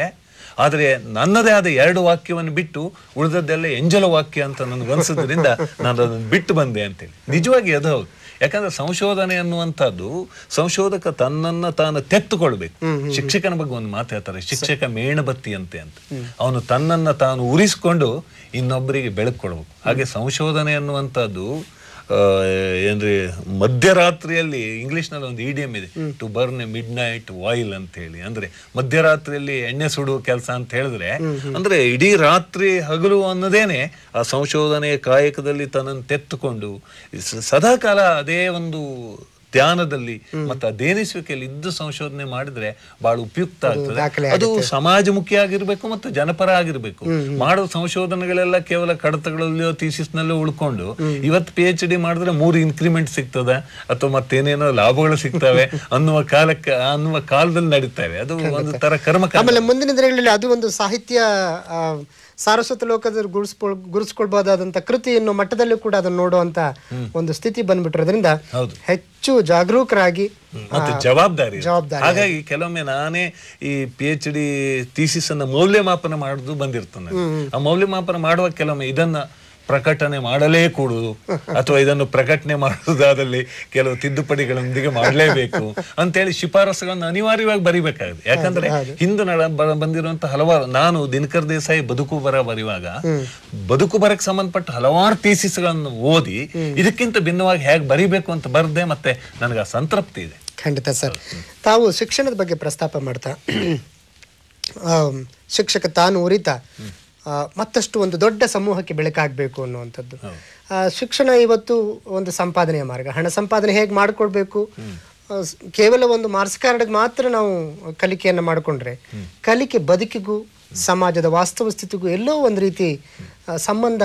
ಆದರೆ ನನ್ನದೇ ಆದ ಎರಡು ವಾಕ್ಯವನ್ನು ಬಿಟ್ಟು ಉಳಿದದ್ದೆಲ್ಲ ಎಂಜಲ ವಾಕ್ಯ ಅಂತ ನನಗೆ ಅನ್ಸೋದ್ರಿಂದ ನಾನು ಅದನ್ನು ಬಿಟ್ಟು ಬಂದೆ ಅಂತೇಳಿ. ನಿಜವಾಗಿ ಅದು ಹೌದು. ಯಾಕಂದ್ರೆ ಸಂಶೋಧನೆ ಅನ್ನುವಂಥದ್ದು ಸಂಶೋಧಕ ತನ್ನನ್ನ ತಾನು ತೆತ್ತುಕೊಳ್ಬೇಕು. ಶಿಕ್ಷಕನ ಬಗ್ಗೆ ಒಂದು ಮಾತು ಹೇಳ್ತಾರೆ ಶಿಕ್ಷಕ ಮೇಣಬತ್ತಿ ಅಂತೆ ಅಂತ. ಅವನು ತನ್ನನ್ನ ತಾನು ಉರಿಸ್ಕೊಂಡು ಇನ್ನೊಬ್ಬರಿಗೆ ಬೆಳಕು ಕೊಡ್ಬೇಕು. ಹಾಗೆ ಸಂಶೋಧನೆ ಅನ್ನುವಂಥದ್ದು ಏನ್ರಿ ಮಧ್ಯರಾತ್ರಿಯಲ್ಲಿ ಇಂಗ್ಲಿಷ್ನಲ್ಲಿ ಒಂದು ಇಡಿಯಂ ಇದೆ. To burn a midnight oil ಅಂತ ಹೇಳಿ ಅಂದ್ರೆ ಮಧ್ಯರಾತ್ರಿಯಲ್ಲಿ ಎಣ್ಣೆ ಸುಡುವ ಕೆಲಸ ಅಂತ ಹೇಳಿದ್ರೆ ಅಂದ್ರೆ ಇಡೀ ರಾತ್ರಿ ಹಗಲು ಅನ್ನೋದೇನೆ ಆ ಸಂಶೋಧನೆಯ ಕಾಯಕದಲ್ಲಿ ತನ್ನನ್ನು ತೆತ್ತುಕೊಂಡು ಸದಾಕಾಲ ಅದೇ ಒಂದು ಧ್ಯಾನದಲ್ಲಿ ಮತ್ತೆ ಅದೇನಿಸುವಿಕೆಯಲ್ಲಿ ಇದ್ದು ಸಂಶೋಧನೆ ಮಾಡಿದ್ರೆ ಬಹಳ ಉಪಯುಕ್ತ ಆಗ್ತದೆ. ಅದು ಸಮಾಜಮುಖಿ ಆಗಿರ್ಬೇಕು ಮತ್ತು ಜನಪರ ಆಗಿರ್ಬೇಕು. ಮಾಡೋ ಸಂಶೋಧನೆಗಳೆಲ್ಲ ಕೇವಲ ಕಡತಗಳಲ್ಲಿಯೋ ಥೀಸಿಸ್ನಲ್ಲೋ ಉಳ್ಕೊಂಡು ಇವತ್ತು ಪಿ ಎಚ್ ಡಿ ಮಾಡಿದ್ರೆ ಮೂರು ಇನ್ಕ್ರಿಮೆಂಟ್ ಸಿಗ್ತದ ಅಥವಾ ಮತ್ತೇನೇನೋ ಲಾಭಗಳು ಸಿಗ್ತವೆ ಅನ್ನುವ ಕಾಲಕ್ಕೆ ಅನ್ನುವ ಕಾಲದಲ್ಲಿ ನಡೀತವೆ ಅದು ಒಂದು ತರ ಕರ್ಮ ಆಮೇಲೆ ಮುಂದಿನ ದಿನಗಳಲ್ಲಿ ಅದು ಒಂದು ಸಾಹಿತ್ಯ ಸಾರಸ್ವತ ಲೋಕದಲ್ಲಿ ಗುರುಸ್ಕೊಳ್ ಗುರುಸ್ಕೊಳ್ಬಹುದಾದಂತ ಕೃತಿ ಎನ್ನುವ ಮಟ್ಟದಲ್ಲೂ ಕೂಡ ಅದನ್ನ ನೋಡುವಂತ ಒಂದು ಸ್ಥಿತಿ ಬಂದ್ಬಿಟ್ಟಿರೋದ್ರಿಂದ ಹೆಚ್ಚು ಜಾಗರೂಕರಾಗಿ ಮತ್ತೆ ಜವಾಬ್ದಾರಿ ಹಾಗಾಗಿ ಕೆಲವೊಮ್ಮೆ ನಾನೇ ಈ ಪಿ ಎಚ್ ಡಿ ಥೀಸಿಸ್ ಅನ್ನ ಮೌಲ್ಯಮಾಪನ ಮಾಡುದು ಬಂದಿರ್ತಾನೆ ಆ ಮೌಲ್ಯಮಾಪನ ಮಾಡುವ ಕೆಲವೊಮ್ಮೆ ಇದನ್ನ ಪ್ರಕಟಣೆ ಮಾಡಲೇ ಕೂಡುದು ಅಥವಾ ಇದನ್ನು ಪ್ರಕಟಣೆ ಮಾಡುವುದಾದಲ್ಲಿ ಕೆಲವು ತಿದ್ದುಪಡಿಗಳೊಂದಿಗೆ ಮಾಡಲೇಬೇಕು ಅಂತೇಳಿ ಶಿಫಾರಸುಗಳನ್ನು ಅನಿವಾರ್ಯವಾಗಿ ಬರಿಬೇಕಾಗಿದೆ. ಯಾಕಂದ್ರೆ ಹಿಂದೆ. ನಡ ಬಂದಿರುವಂತಹ ಹಲವಾರು ನಾನು ದಿನಕರ್ ದೇಸಾಯಿ ಬದುಕು ಬರ ಬರೆಯುವಾಗ ಬದುಕು ಬರಕ್ಕೆ ಸಂಬಂಧಪಟ್ಟ ಹಲವಾರು ಥೀಸಿಸ್ಗಳನ್ನು ಓದಿ ಇದಕ್ಕಿಂತ ಭಿನ್ನವಾಗಿ ಹೇಗೆ ಬರಿಬೇಕು ಅಂತ ಬರ್ದೆ ಮತ್ತೆ ನನಗೆ ಆ ಸಂತೃಪ್ತಿ ಇದೆ. ಖಂಡಿತ ಸರ್. ತಾವು ಶಿಕ್ಷಣದ ಬಗ್ಗೆ ಪ್ರಸ್ತಾಪ ಮಾಡ್ತಾ ಶಿಕ್ಷಕ ತಾನು ಉರಿತಾ ಮತ್ತಷ್ಟು ಒಂದು ದೊಡ್ಡ ಸಮೂಹಕ್ಕೆ ಬೆಳಕಾಗಬೇಕು ಅನ್ನುವಂಥದ್ದು. ಶಿಕ್ಷಣ ಇವತ್ತು ಒಂದು ಸಂಪಾದನೆಯ ಮಾರ್ಗ. ಹಣ ಸಂಪಾದನೆ ಹೇಗೆ ಮಾಡಿಕೊಡ್ಬೇಕು? ಕೇವಲ ಒಂದು ಮಾರ್ಸ್ ಕಾರ್ಡ್ಗೆ ಮಾತ್ರ ನಾವು ಕಲಿಕೆಯನ್ನು ಮಾಡಿಕೊಂಡ್ರೆ ಕಲಿಕೆ ಬದುಕಿಗೂ ಸಮಾಜದ ವಾಸ್ತವ ಸ್ಥಿತಿಗೂ ಎಲ್ಲೋ ಒಂದು ರೀತಿ ಸಂಬಂಧ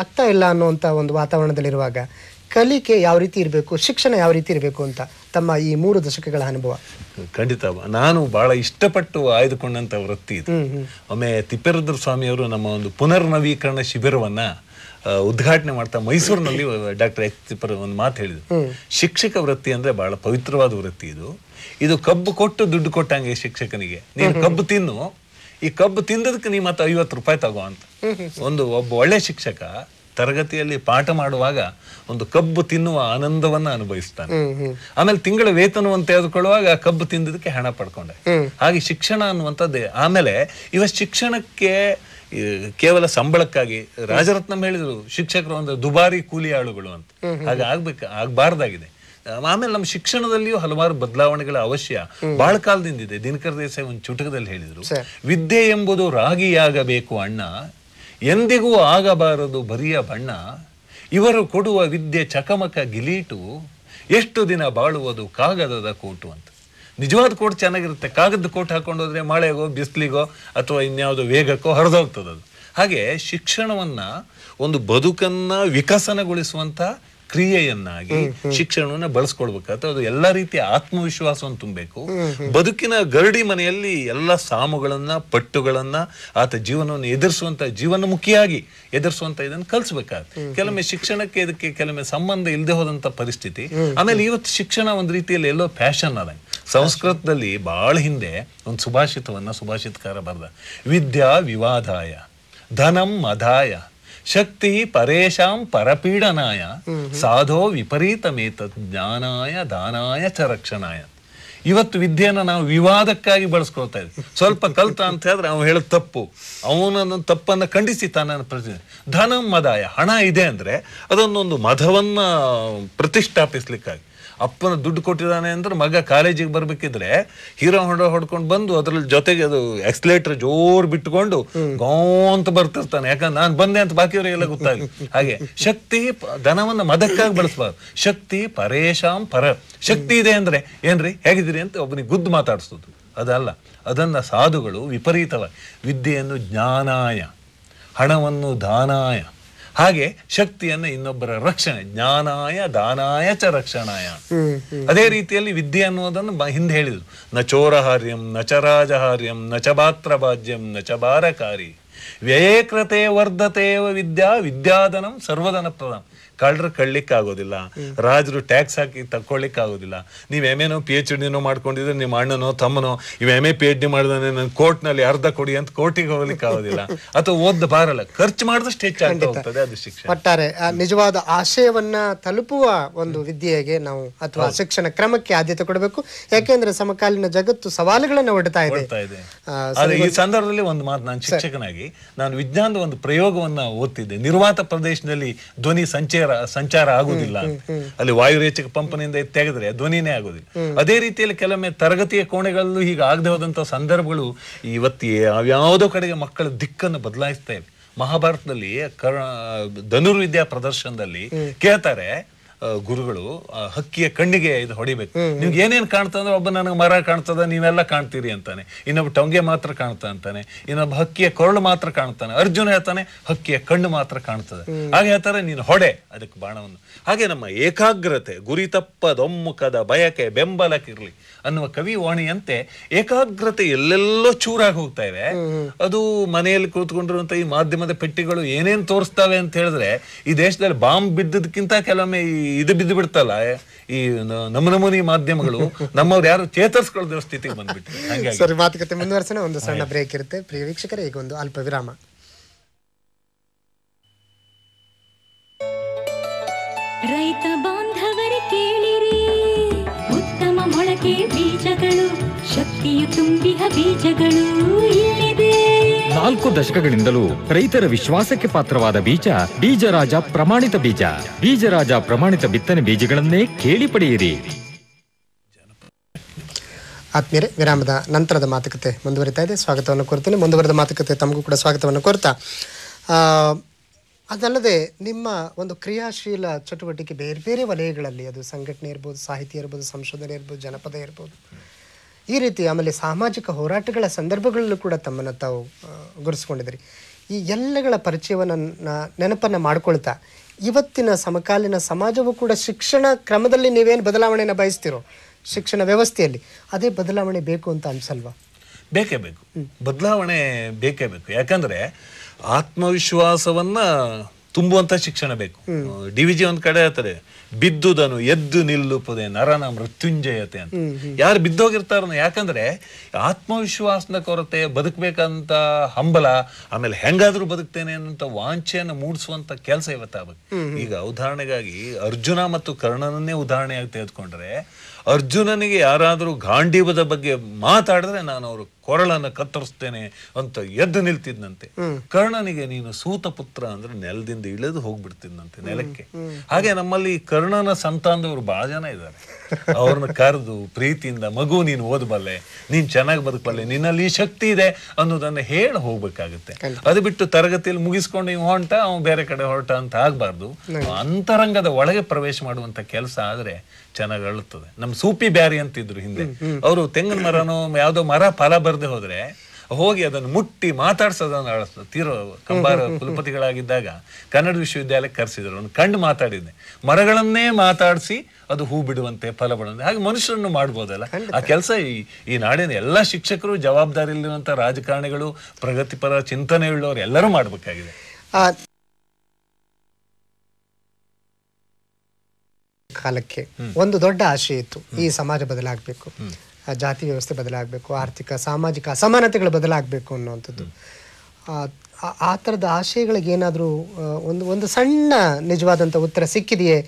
ಆಗ್ತಾ ಇಲ್ಲ ಅನ್ನುವಂಥ ಒಂದು ವಾತಾವರಣದಲ್ಲಿರುವಾಗ ಕಲಿಕೆ ಯಾವ ರೀತಿ ಇರಬೇಕು ಶಿಕ್ಷಣ ಯಾವ ರೀತಿ ಇರಬೇಕು ಅಂತ ತಮ್ಮ ಈ ಮೂರು ದಶಕಗಳ ಅನುಭವ. ಖಂಡಿತ. ನಾನು ಬಹಳ ಇಷ್ಟಪಟ್ಟು ಆಯ್ದುಕೊಂಡಂತ ವೃತ್ತಿ ಇದು. ಒಮ್ಮೆ ತಿಪ್ಪೇರುದ್ರ ಸ್ವಾಮಿಯವರು ನಮ್ಮ ಒಂದು ಪುನರ್ನವೀಕರಣ ಶಿಬಿರವನ್ನ ಉದ್ಘಾಟನೆ ಮಾಡ್ತಾ ಮೈಸೂರಿನಲ್ಲಿ ಡಾಕ್ಟರ್ ಎಚ್ ತಿಪ್ಪರ್ ಒಂದು ಮಾತು ಹೇಳಿದ್ರು. ಶಿಕ್ಷಕ ವೃತ್ತಿ ಅಂದ್ರೆ ಬಹಳ ಪವಿತ್ರವಾದ ವೃತ್ತಿ ಇದು. ಇದು ಕಬ್ಬು ಕೊಟ್ಟು ದುಡ್ಡು ಕೊಟ್ಟಂಗೆ ಶಿಕ್ಷಕನಿಗೆ. ನೀನು ಕಬ್ಬು ತಿನ್ನು ಈ ಕಬ್ಬು ತಿಂದದಕ್ಕೆ ನೀ ಮತ್ತೆ ಐವತ್ತು ರೂಪಾಯಿ ತಗೋ ಅಂತ. ಒಂದು ಒಬ್ಬ ಒಳ್ಳೆ ಶಿಕ್ಷಕ ತರಗತಿಯಲ್ಲಿ ಪಾಠ ಮಾಡುವಾಗ ಒಂದು ಕಬ್ಬು ತಿನ್ನುವ ಆನಂದವನ್ನ ಅನುಭವಿಸ್ತಾನೆ. ಆಮೇಲೆ ತಿಂಗಳ ವೇತನವನ್ನು ತೆಗೆದುಕೊಳ್ಳುವಾಗ ಕಬ್ಬು ತಿಂದಿದ್ದಕ್ಕೆ ಹಣ ಪಡ್ಕೊಂಡೆ. ಹಾಗೆ ಶಿಕ್ಷಣ ಅನ್ನುವಂಥದ್ದೇ. ಆಮೇಲೆ ಇವ ಶಿಕ್ಷಣಕ್ಕೆ ಕೇವಲ ಸಂಬಳಕ್ಕಾಗಿ ರಾಜರತ್ನಂ ಹೇಳಿದ್ರು ಶಿಕ್ಷಕರು ಒಂದು ದುಬಾರಿ ಕೂಲಿ ಆಳುಗಳು ಅಂತ. ಹಾಗೆ ಆಗ್ಬೇಕು ಆಗ್ಬಾರ್ದಾಗಿದೆ. ಆಮೇಲೆ ನಮ್ಮ ಶಿಕ್ಷಣದಲ್ಲಿಯೂ ಹಲವಾರು ಬದಲಾವಣೆಗಳ ಅವಶ್ಯ. ಬಹಳ ಕಾಲದಿಂದ ಇದೆ ದಿನಕರ ದೇಸಾಯಿ ಒಂದು ಚುಟಕದಲ್ಲಿ ಹೇಳಿದ್ರು ವಿದ್ಯೆ ಎಂಬುದು ರಾಗಿಯಾಗಬೇಕು ಅಣ್ಣ. ಎಂದಿಗೂ ಆಗಬಾರದು ಬರಿಯ ಬಣ್ಣ. ಇವರು ಕೊಡುವ ವಿದ್ಯೆ ಚಕಮಕ ಗಿಲೀಟು. ಎಷ್ಟು ದಿನ ಬಾಳುವುದು ಕಾಗದದ ಕೋಟು ಅಂತ. ನಿಜವಾದ ಕೋಟ್ ಚೆನ್ನಾಗಿರುತ್ತೆ. ಕಾಗದ ಕೋಟ್ ಹಾಕೊಂಡು ಹೋದ್ರೆ ಮಳೆಗೋ, ಬಿಸಿಲಿಗೋ, ಅಥವಾ ಇನ್ಯಾವುದೋ ವೇಗಕ್ಕೋ ಹರಿದೋಗ್ತದದು. ಹಾಗೆ ಶಿಕ್ಷಣವನ್ನ ಒಂದು ಬದುಕನ್ನ ವಿಕಸನಗೊಳಿಸುವಂತ ಕ್ರಿಯೆಯನ್ನಾಗಿ ಶಿಕ್ಷಣವನ್ನ ಬಳಸ್ಕೊಳ್ಬೇಕು. ಅಥವಾ ಅದು ಎಲ್ಲ ರೀತಿಯ ಆತ್ಮವಿಶ್ವಾಸವನ್ನು ತುಂಬಬೇಕು. ಬದುಕಿನ ಗರಡಿ ಮನೆಯಲ್ಲಿ ಎಲ್ಲ ಸಾಮುಗಳನ್ನ ಪಟ್ಟುಗಳನ್ನ ಆತ ಜೀವನವನ್ನು ಎದುರಿಸುವಂತ ಜೀವನಮುಖಿಯಾಗಿ ಎದುರಿಸುವಂತ ಇದನ್ನು ಕಲಿಸ್ಬೇಕಾಗುತ್ತೆ. ಕೆಲವೊಮ್ಮೆ ಶಿಕ್ಷಣಕ್ಕೆ ಇದಕ್ಕೆ ಕೆಲವೊಮ್ಮೆ ಸಂಬಂಧ ಇಲ್ಲದೆ ಹೋದಂತ ಪರಿಸ್ಥಿತಿ. ಆಮೇಲೆ ಇವತ್ತು ಶಿಕ್ಷಣ ಒಂದು ರೀತಿಯಲ್ಲಿ ಎಲ್ಲೋ ಫ್ಯಾಷನ್ ಅದ. ಸಂಸ್ಕೃತದಲ್ಲಿ ಬಹಳ ಹಿಂದೆ ಒಂದು ಸುಭಾಷಿತವನ್ನ ಸುಭಾಷಿತಕಾರ ಬರೆದ. ವಿದ್ಯಾ ವಿವಾದಾಯ ಧನಂ ಅಧಾಯ ಶಕ್ತಿ ಪರೇಶಾಂ ಪರಪೀಡನಾಯ ಸಾಧೋ ವಿಪರೀತ ವಿಪರೀತಮೇತ ಜ್ಞಾನಾಯ ದಾನಾಯ ಚ ರಕ್ಷಣಾಯ. ಇವತ್ತು ವಿದ್ಯೆಯನ್ನು ನಾವು ವಿವಾದಕ್ಕಾಗಿ ಬಳಸ್ಕೊಳ್ತಾ ಇದ್ವಿ. ಸ್ವಲ್ಪ ಕಲ್ತ ಅಂತ ಹೇಳಿದ್ರೆ ಅವನು ಹೇಳೋದು ತಪ್ಪು. ಅವನನ್ನು ತಪ್ಪನ್ನ ಖಂಡಿಸಿ ತಾನನ್ನು ಪ್ರತಿ ಧನಂ ಮದಾಯ ಹಣ ಇದೆ ಅಂದ್ರೆ ಅದನ್ನೊಂದು ಮಧವನ್ನು ಪ್ರತಿಷ್ಠಾಪಿಸ್ಲಿಕ್ಕಾಗಿ. ಅಪ್ಪನ ದುಡ್ಡು ಕೊಟ್ಟಿದ್ದಾನೆ ಅಂದ್ರೆ ಮಗ ಕಾಲೇಜಿಗೆ ಬರ್ಬೇಕಿದ್ರೆ ಹೀರೋ ಹೊಂಡ ಹೊಡ್ಕೊಂಡು ಬಂದು ಅದ್ರಲ್ಲಿ ಜೊತೆಗೆ ಅದು ಎಕ್ಸ್ಲೇಟರ್ ಜೋರ್ ಬಿಟ್ಕೊಂಡು ಗೋ ಅಂತ ಬರ್ತಿರ್ತಾನೆ. ಯಾಕಂದ್ರೆ ನಾನು ಬಂದೆ ಅಂತ ಬಾಕಿಯವರಿಗೆಲ್ಲ ಗೊತ್ತಾಗಲಿ. ಹಾಗೆ ಶಕ್ತಿ ಧನವನ್ನ ಮದಕ್ಕಾಗಿ ಬಳಸಬಾರ್ದು. ಶಕ್ತಿ ಪರೇಶಾಂ ಪರ. ಶಕ್ತಿ ಇದೆ ಅಂದ್ರೆ ಏನ್ರಿ? ಹೇಗಿದ್ದೀರಿ ಅಂತ ಒಬ್ಬನಿಗೆ ಗುದ್ದು ಮಾತಾಡಿಸೋದು. ಅದಲ್ಲ. ಅದನ್ನ ಸಾಧುಗಳು ವಿಪರೀತವಾಗಿ. ವಿದ್ಯೆಯನ್ನು ಜ್ಞಾನಾಯ, ಹಣವನ್ನು ದಾನಾಯ ಹಾಗೆ ಶಕ್ತಿಯನ್ನ ಇನ್ನೊಬ್ಬರ ರಕ್ಷಣೆ, ಜ್ಞಾನಾಯ, ದಾನಾಯ ಚ ರಕ್ಷಣಾಯ. ಅದೇ ರೀತಿಯಲ್ಲಿ ವಿದ್ಯೆ ಅನ್ನುವುದನ್ನು ಹಿಂದೆ ಹೇಳಿದ್ರು. ನ ಚೋರಹಾರ್ಯಂ, ನ ಚ ರಾಜಹಾರ್ಯಂ, ನ ಚ ಭಾತ್ರಭಾಜ್ಯಂ, ನ ಚ ಬಾರಕಾರಿ ವ್ಯಯೇಕೃತೆ ವರ್ಧತೇವ ವಿದ್ಯಾ, ವಿದ್ಯಾಧನಂ ಸರ್ವಧನ ಪ್ರಧಾನ ಕಳ್ಳರು ಕಳ್ಲಿಕ್ಕೆ ಆಗೋದಿಲ್ಲ ರಾಜರು ಟ್ಯಾಕ್ಸ್ ಹಾಕಿ ತಕ್ಕೊಳ್ಳಿಕ್ಕೆ ಆಗೋದಿಲ್ಲ ನೀವು ಎಂ ಎನೋ ಪಿ ಎಚ್ ಡಿನೋ ಮಾಡ್ಕೊಂಡಿದ್ರೆ ನಿಮ್ಮ ಅಣ್ಣನೋ ತಮ್ಮನೋ ಇವ್ M A P H D ಮಾಡಿದ್ರೆ ನನ್ನ ಕೋರ್ಟ್ನಲ್ಲಿ ಅರ್ಧ ಕೊಡಿ ಅಂತ ಕೋರ್ಟಿಗೆ ಹೋಗ್ಲಿಕ್ಕೆ ಆಗೋದಿಲ್ಲ ಅಥವಾ ಓದ್ ಬಾರಲ್ಲ ಖರ್ಚು ಮಾಡಿದಷ್ಟು ಹೆಚ್ಚಾಗ್ತಾ ಹೋಗ್ತದೆ ಅದು ಶಿಕ್ಷಣ. ಒಟ್ಟಾರೆ ನಿಜವಾದ ಆಶಯವನ್ನ ತಲುಪುವ ಒಂದು ವಿದ್ಯೆಗೆ ನಾವು ಅಥವಾ ಶಿಕ್ಷಣ ಕ್ರಮಕ್ಕೆ ಆದ್ಯತೆ ಕೊಡಬೇಕು. ಯಾಕೆಂದ್ರೆ ಸಮಕಾಲೀನ ಜಗತ್ತು ಸವಾಲುಗಳನ್ನು ಒಡ್ತಾ ಇದೆ. ಈ ಸಂದರ್ಭದಲ್ಲಿ ಒಂದು ಮಾತು ನಾನು ಶಿಕ್ಷಕನಾಗಿ ನಾನು ವಿಜ್ಞಾನದ ಒಂದು ಪ್ರಯೋಗವನ್ನ ಓದ್ತಿದ್ದೆ. ನಿರ್ವಾತ ಪ್ರದೇಶದಲ್ಲಿ ಧ್ವನಿ ಸಂಚಾರ ಸಂಚಾರ ಆಗುದಿಲ್ಲ ಅಂತ. ಅಲ್ಲಿ ವಾಯುರೇಚಕ ಪಂಪನಿಂದ ತೆಗೆದ್ರೆ ಧ್ವನಿನೇ ಆಗುದಿಲ್ಲ ಅದೇ ರೀತಿಯಲ್ಲಿ ಕೆಲವೊಮ್ಮೆ ತರಗತಿಯ ಕೋಣೆಗಳಲ್ಲೂ ಹೀಗೆ ಆಗದೆ ಹೋದಂತ ಸಂದರ್ಭಗಳು ಇವತ್ತು ಯಾವ್ಯಾವುದೋ ಕಡೆಗೆ ಮಕ್ಕಳ ದಿಕ್ಕನ್ನು ಬದಲಾಯಿಸ್ತಾ ಇವೆ. ಮಹಾಭಾರತದಲ್ಲಿ ಕರ್ ಧನುರ್ವಿದ್ಯಾ ಪ್ರದರ್ಶನದಲ್ಲಿ ಕೇಳ್ತಾರೆ ಗುರುಗಳು ಹಕ್ಕಿಯ ಕಣ್ಣಿಗೆ ಇದು ಹೊಡಿಬೇಕು. ನಿಮ್ಗೆ ಏನೇನ್ ಕಾಣ್ತದ ಒಬ್ಬ ನನಗೆ ಮರ ಕಾಣ್ತದ ನೀವೆಲ್ಲ ಕಾಣ್ತೀರಿ ಅಂತಾನೆ. ಇನ್ನೊಬ್ಬ ಟೊಂಗೆ ಮಾತ್ರ ಕಾಣ್ತಾ ಅಂತಾನೆ. ಇನ್ನೊಬ್ಬ ಹಕ್ಕಿಯ ಕೊರಳು ಮಾತ್ರ ಕಾಣ್ತಾನೆ. ಅರ್ಜುನ ಹೇಳ್ತಾನೆ ಹಕ್ಕಿಯ ಕಣ್ಣು ಮಾತ್ರ ಕಾಣ್ತದೆ. ಹಾಗೆ ಹೇಳ್ತಾರೆ ನೀನು ಹೊಡೆ ಅದಕ್ಕೆ ಬಾಣವನ್ನು. ಹಾಗೆ ನಮ್ಮ ಏಕಾಗ್ರತೆ ಗುರಿ ತಪ್ಪದೊಮ್ಮುಖದ ಬಯಕೆ ಬೆಂಬಲಕ್ಕಿರ್ಲಿ ಅನ್ನುವ ಕವಿ ವಾಣಿಯಂತೆ ಏಕಾಗ್ರತೆ ಎಲ್ಲೆಲ್ಲೋ ಚೂರಾಗಿ ಹೋಗ್ತಾ ಇದೆ. ಅದು ಮನೆಯಲ್ಲಿ ಕೂತ್ಕೊಂಡಿರುವಂತ ಈ ಮಾಧ್ಯಮದ ಪೆಟ್ಟಿಗಳು ಏನೇನ್ ತೋರಿಸ್ತಾವೆ ಅಂತ ಹೇಳಿದ್ರೆ ಈ ದೇಶದಲ್ಲಿ ಬಾಂಬ್ ಬಿದ್ದದಕ್ಕಿಂತ ಕೆಲವೊಮ್ಮೆ ಈ ಇದು ಬಿದ್ದು ಬಿಡ್ತಲ್ಲ ಈ ನಮ್ಮ ನಮೂನಿ ಮಾಧ್ಯಮಗಳು ನಮ್ಮವ್ರು ಯಾರು ಚೇತರಿಸ್ಕೊಳ್ಳೋ ಸ್ಥಿತಿಗೆ ಬಂದ್ಬಿಟ್ಟು ಹಾಗಾಗಿ. ಸರಿ ಮಾತುಕತೆ ಮುಂದುವರ್ಸೋಣ ಒಂದು ಸಣ್ಣ ಬ್ರೇಕ್ ಇರುತ್ತೆ. ಪ್ರಿಯ ವೀಕ್ಷಕರೇ ಈಗ ಒಂದು ಅಲ್ಪ ವಿರಾಮ. ರೈತ ಬಾಂಧವರೇ ಕೇಳಿರಿ ಉತ್ತಮ ಮೊಳಕೆ ಬೀಜಗಳು ಶಕ್ತಿಯು ತುಂಬಿದ ಬೀಜಗಳು ಇಲ್ಲಿದೆ ನಾಲ್ಕು ದಶಕಗಳಿಂದಲೂ ರೈತರ ವಿಶ್ವಾಸಕ್ಕೆ ಪಾತ್ರವಾದ ಬೀಜ ಬೀಜರಾಜ ಪ್ರಮಾಣಿತ ಬೀಜ. ಬೀಜರಾಜ ಪ್ರಮಾಣಿತ ಬಿತ್ತನೆ ಬೀಜಗಳನ್ನೇ ಕೇಳಿ ಪಡೆಯಿರಿ. ಆತ್ಮೀಯರೇ, ವಿರಾಮದ ನಂತರದ ಮಾತುಕತೆ ಮುಂದುವರಿತಾ ಇದೆ. ಸ್ವಾಗತವನ್ನು ಕೋರ್ತೇನೆ ಮುಂದುವರೆದ ಮಾತುಕತೆ ತಮಗೂ ಕೂಡ ಸ್ವಾಗತವನ್ನು ಕೋರ್ತಾ ಅದಲ್ಲದೆ ನಿಮ್ಮ ಒಂದು ಕ್ರಿಯಾಶೀಲ ಚಟುವಟಿಕೆ ಬೇರೆ ಬೇರೆ ವಲಯಗಳಲ್ಲಿ, ಅದು ಸಂಘಟನೆ ಇರ್ಬೋದು, ಸಾಹಿತ್ಯ ಇರ್ಬೋದು, ಸಂಶೋಧನೆ ಇರ್ಬೋದು, ಜನಪದ ಇರ್ಬೋದು ಈ ರೀತಿ ಆಮೇಲೆ ಸಾಮಾಜಿಕ ಹೋರಾಟಗಳ ಸಂದರ್ಭಗಳಲ್ಲೂ ಕೂಡ ತಮ್ಮನ್ನು ತಾವು ಗುರುಸ್ಕೊಂಡಿದ್ರಿ ಈ ಎಲ್ಲಗಳ ಪರಿಚಯವನ್ನು ನೆನಪನ್ನು ಮಾಡಿಕೊಳ್ತಾ ಇವತ್ತಿನ ಸಮಕಾಲೀನ ಸಮಾಜವೂ ಕೂಡ ಶಿಕ್ಷಣ ಕ್ರಮದಲ್ಲಿ ನೀವೇನು ಬದಲಾವಣೆಯನ್ನು ಬಯಸ್ತಿರೋ ಶಿಕ್ಷಣ ವ್ಯವಸ್ಥೆಯಲ್ಲಿ ಅದೇ ಬದಲಾವಣೆ ಬೇಕು ಅಂತ ಅನ್ಸಲ್ವಾ? ಬೇಕೇ ಬೇಕು. ಬದಲಾವಣೆ ಬೇಕೇ ಬೇಕು. ಯಾಕಂದ್ರೆ ಆತ್ಮವಿಶ್ವಾಸವನ್ನ ತುಂಬುವಂತ ಶಿಕ್ಷಣ ಬೇಕು. ಡಿ ವಿ ಜಿ ಒಂದ್ ಕಡೆ ಹೇಳ್ತಾರೆ ಬಿದ್ದುದನು ಎದ್ದು ನಿಲ್ಲುಪದೆ ನರನ ಮೃತ್ಯುಂಜಯತೆ ಅಂತ. ಯಾರು ಬಿದ್ದೋಗಿರ್ತಾರ ಯಾಕಂದ್ರೆ ಆತ್ಮವಿಶ್ವಾಸದ ಕೊರತೆ ಬದುಕಬೇಕಂತ ಹಂಬಲ ಆಮೇಲೆ ಹೆಂಗಾದ್ರೂ ಬದುಕ್ತೇನೆ ಅನ್ನೋಂಥ ವಾಂಛೆಯನ್ನು ಮೂಡಿಸುವಂತ ಕೆಲಸ ಇವತ್ತಾಗಬೇಕು ಈಗ ಉದಾಹರಣೆಗಾಗಿ ಅರ್ಜುನ ಮತ್ತು ಕರ್ಣನನ್ನೇ ಉದಾಹರಣೆಯಾಗಿ ತೆಗೆದುಕೊಂಡ್ರೆ ಅರ್ಜುನನಿಗೆ ಯಾರಾದರೂ ಗಾಂಡೀವದ ಬಗ್ಗೆ ಮಾತಾಡಿದ್ರೆ ನಾನು ಅವರು ಕೊರಳನ್ನು ಕತ್ತರಿಸ್ತೇನೆ ಅಂತ ಎದ್ದು ನಿಲ್ತಿದ್ನಂತೆ. ಕರ್ಣನಿಗೆ ನೀನು ಸೂತ ಪುತ್ರ ಅಂದ್ರೆ ನೆಲದಿಂದ ಇಳಿದು ಹೋಗ್ಬಿಡ್ತಿದ್ನಂತೆ ನೆಲಕ್ಕೆ. ಹಾಗೆ ನಮ್ಮಲ್ಲಿ ಕರ್ಣನ ಸಂತಾನದವರು ಬಹಳ ಜನ ಇದ್ದಾರೆ. ಅವ್ರನ್ನ ಕರೆದು ಪ್ರೀತಿಯಿಂದ ಮಗು ನೀನು ಓದಬಲ್ಲೆ ನೀನ್ ಚೆನ್ನಾಗಿ ಬದುಕಬಲ್ಲೆ. ನಿನ್ನಲ್ಲಿ ಈ ಶಕ್ತಿ ಇದೆ ಅನ್ನೋದನ್ನ ಹೇಳಿ ಹೋಗ್ಬೇಕಾಗುತ್ತೆ. ಅದು ಬಿಟ್ಟು ತರಗತಿಯಲ್ಲಿ ಮುಗಿಸ್ಕೊಂಡು ಇವ್ ಹೊಂಟ ಅವ್ನು ಬೇರೆ ಕಡೆ ಹೊರಟ ಅಂತ ಆಗ್ಬಾರ್ದು. ಅಂತರಂಗದ ಒಳಗೆ ಪ್ರವೇಶ ಮಾಡುವಂತ ಕೆಲಸ ಆದ್ರೆ ಚೆನ್ನಾಗಿ ಅಳುತ್ತದೆ ನಮ್ ಸೂಪಿ ಬ್ಯಾರಿ ಅಂತಿದ್ರು ಹಿಂದೆ. ಅವರು ತೆಂಗಿನ ಮರನೋ ಯಾವ್ದೋ ಮರ ಫಲ ಬರ್ದೆ ಹೋದ್ರೆ ಹೋಗಿ ಅದನ್ನು ಮುಟ್ಟಿ ಮಾತಾಡ್ಸೋದನ್ನು ಅಳಿಸ್ತದೆ ತೀರೋ ಕಂಬಾರ ಕುಲಪತಿಗಳಾಗಿದ್ದಾಗ ಕನ್ನಡ ವಿಶ್ವವಿದ್ಯಾಲಯಕ್ಕೆ ಕರೆಸಿದ್ರು. ಅವ್ನು ಕಂಡು ಮಾತಾಡಿದ್ದೆ ಮರಗಳನ್ನೇ ಮಾತಾಡಿಸಿ ಅದು ಹೂ ಬಿಡುವಂತೆ ಫಲ ಬಿಡುವಂತೆ ಹಾಗೆ ಮನುಷ್ಯರನ್ನು ಮಾಡ್ಬೋದಲ್ಲ. ಆ ಕೆಲಸ ಈ ಈ ನಾಡಿನ ಎಲ್ಲ ಶಿಕ್ಷಕರು ಜವಾಬ್ದಾರಿಯಲ್ಲಿರುವಂಥ ರಾಜಕಾರಣಿಗಳು ಪ್ರಗತಿಪರ ಚಿಂತನೆ ಉಳ್ಳವರು ಎಲ್ಲರೂ ಮಾಡ್ಬೇಕಾಗಿದೆ. ಕಾಲಕ್ಕೆ. ಒಂದು ದೊಡ್ಡ ಆಶೆ ಇತ್ತು. ಈ ಸಮಾಜ ಬದಲಾಗಬೇಕು. ಜಾತಿ ವ್ಯವಸ್ಥೆ ಬದಲಾಗಬೇಕು ಆರ್ಥಿಕ ಸಾಮಾಜಿಕ ಅಸಮಾನತೆಗಳು ಬದಲಾಗಬೇಕು ಅನ್ನುವಂಥದ್ದು. ಆ, ಥರದ ಆಶಯಗಳಿಗೆ ಏನಾದರೂ ಒಂದು ಒಂದು ಸಣ್ಣ ನಿಜವಾದಂಥ ಉತ್ತರ ಸಿಕ್ಕಿದೆಯೇ?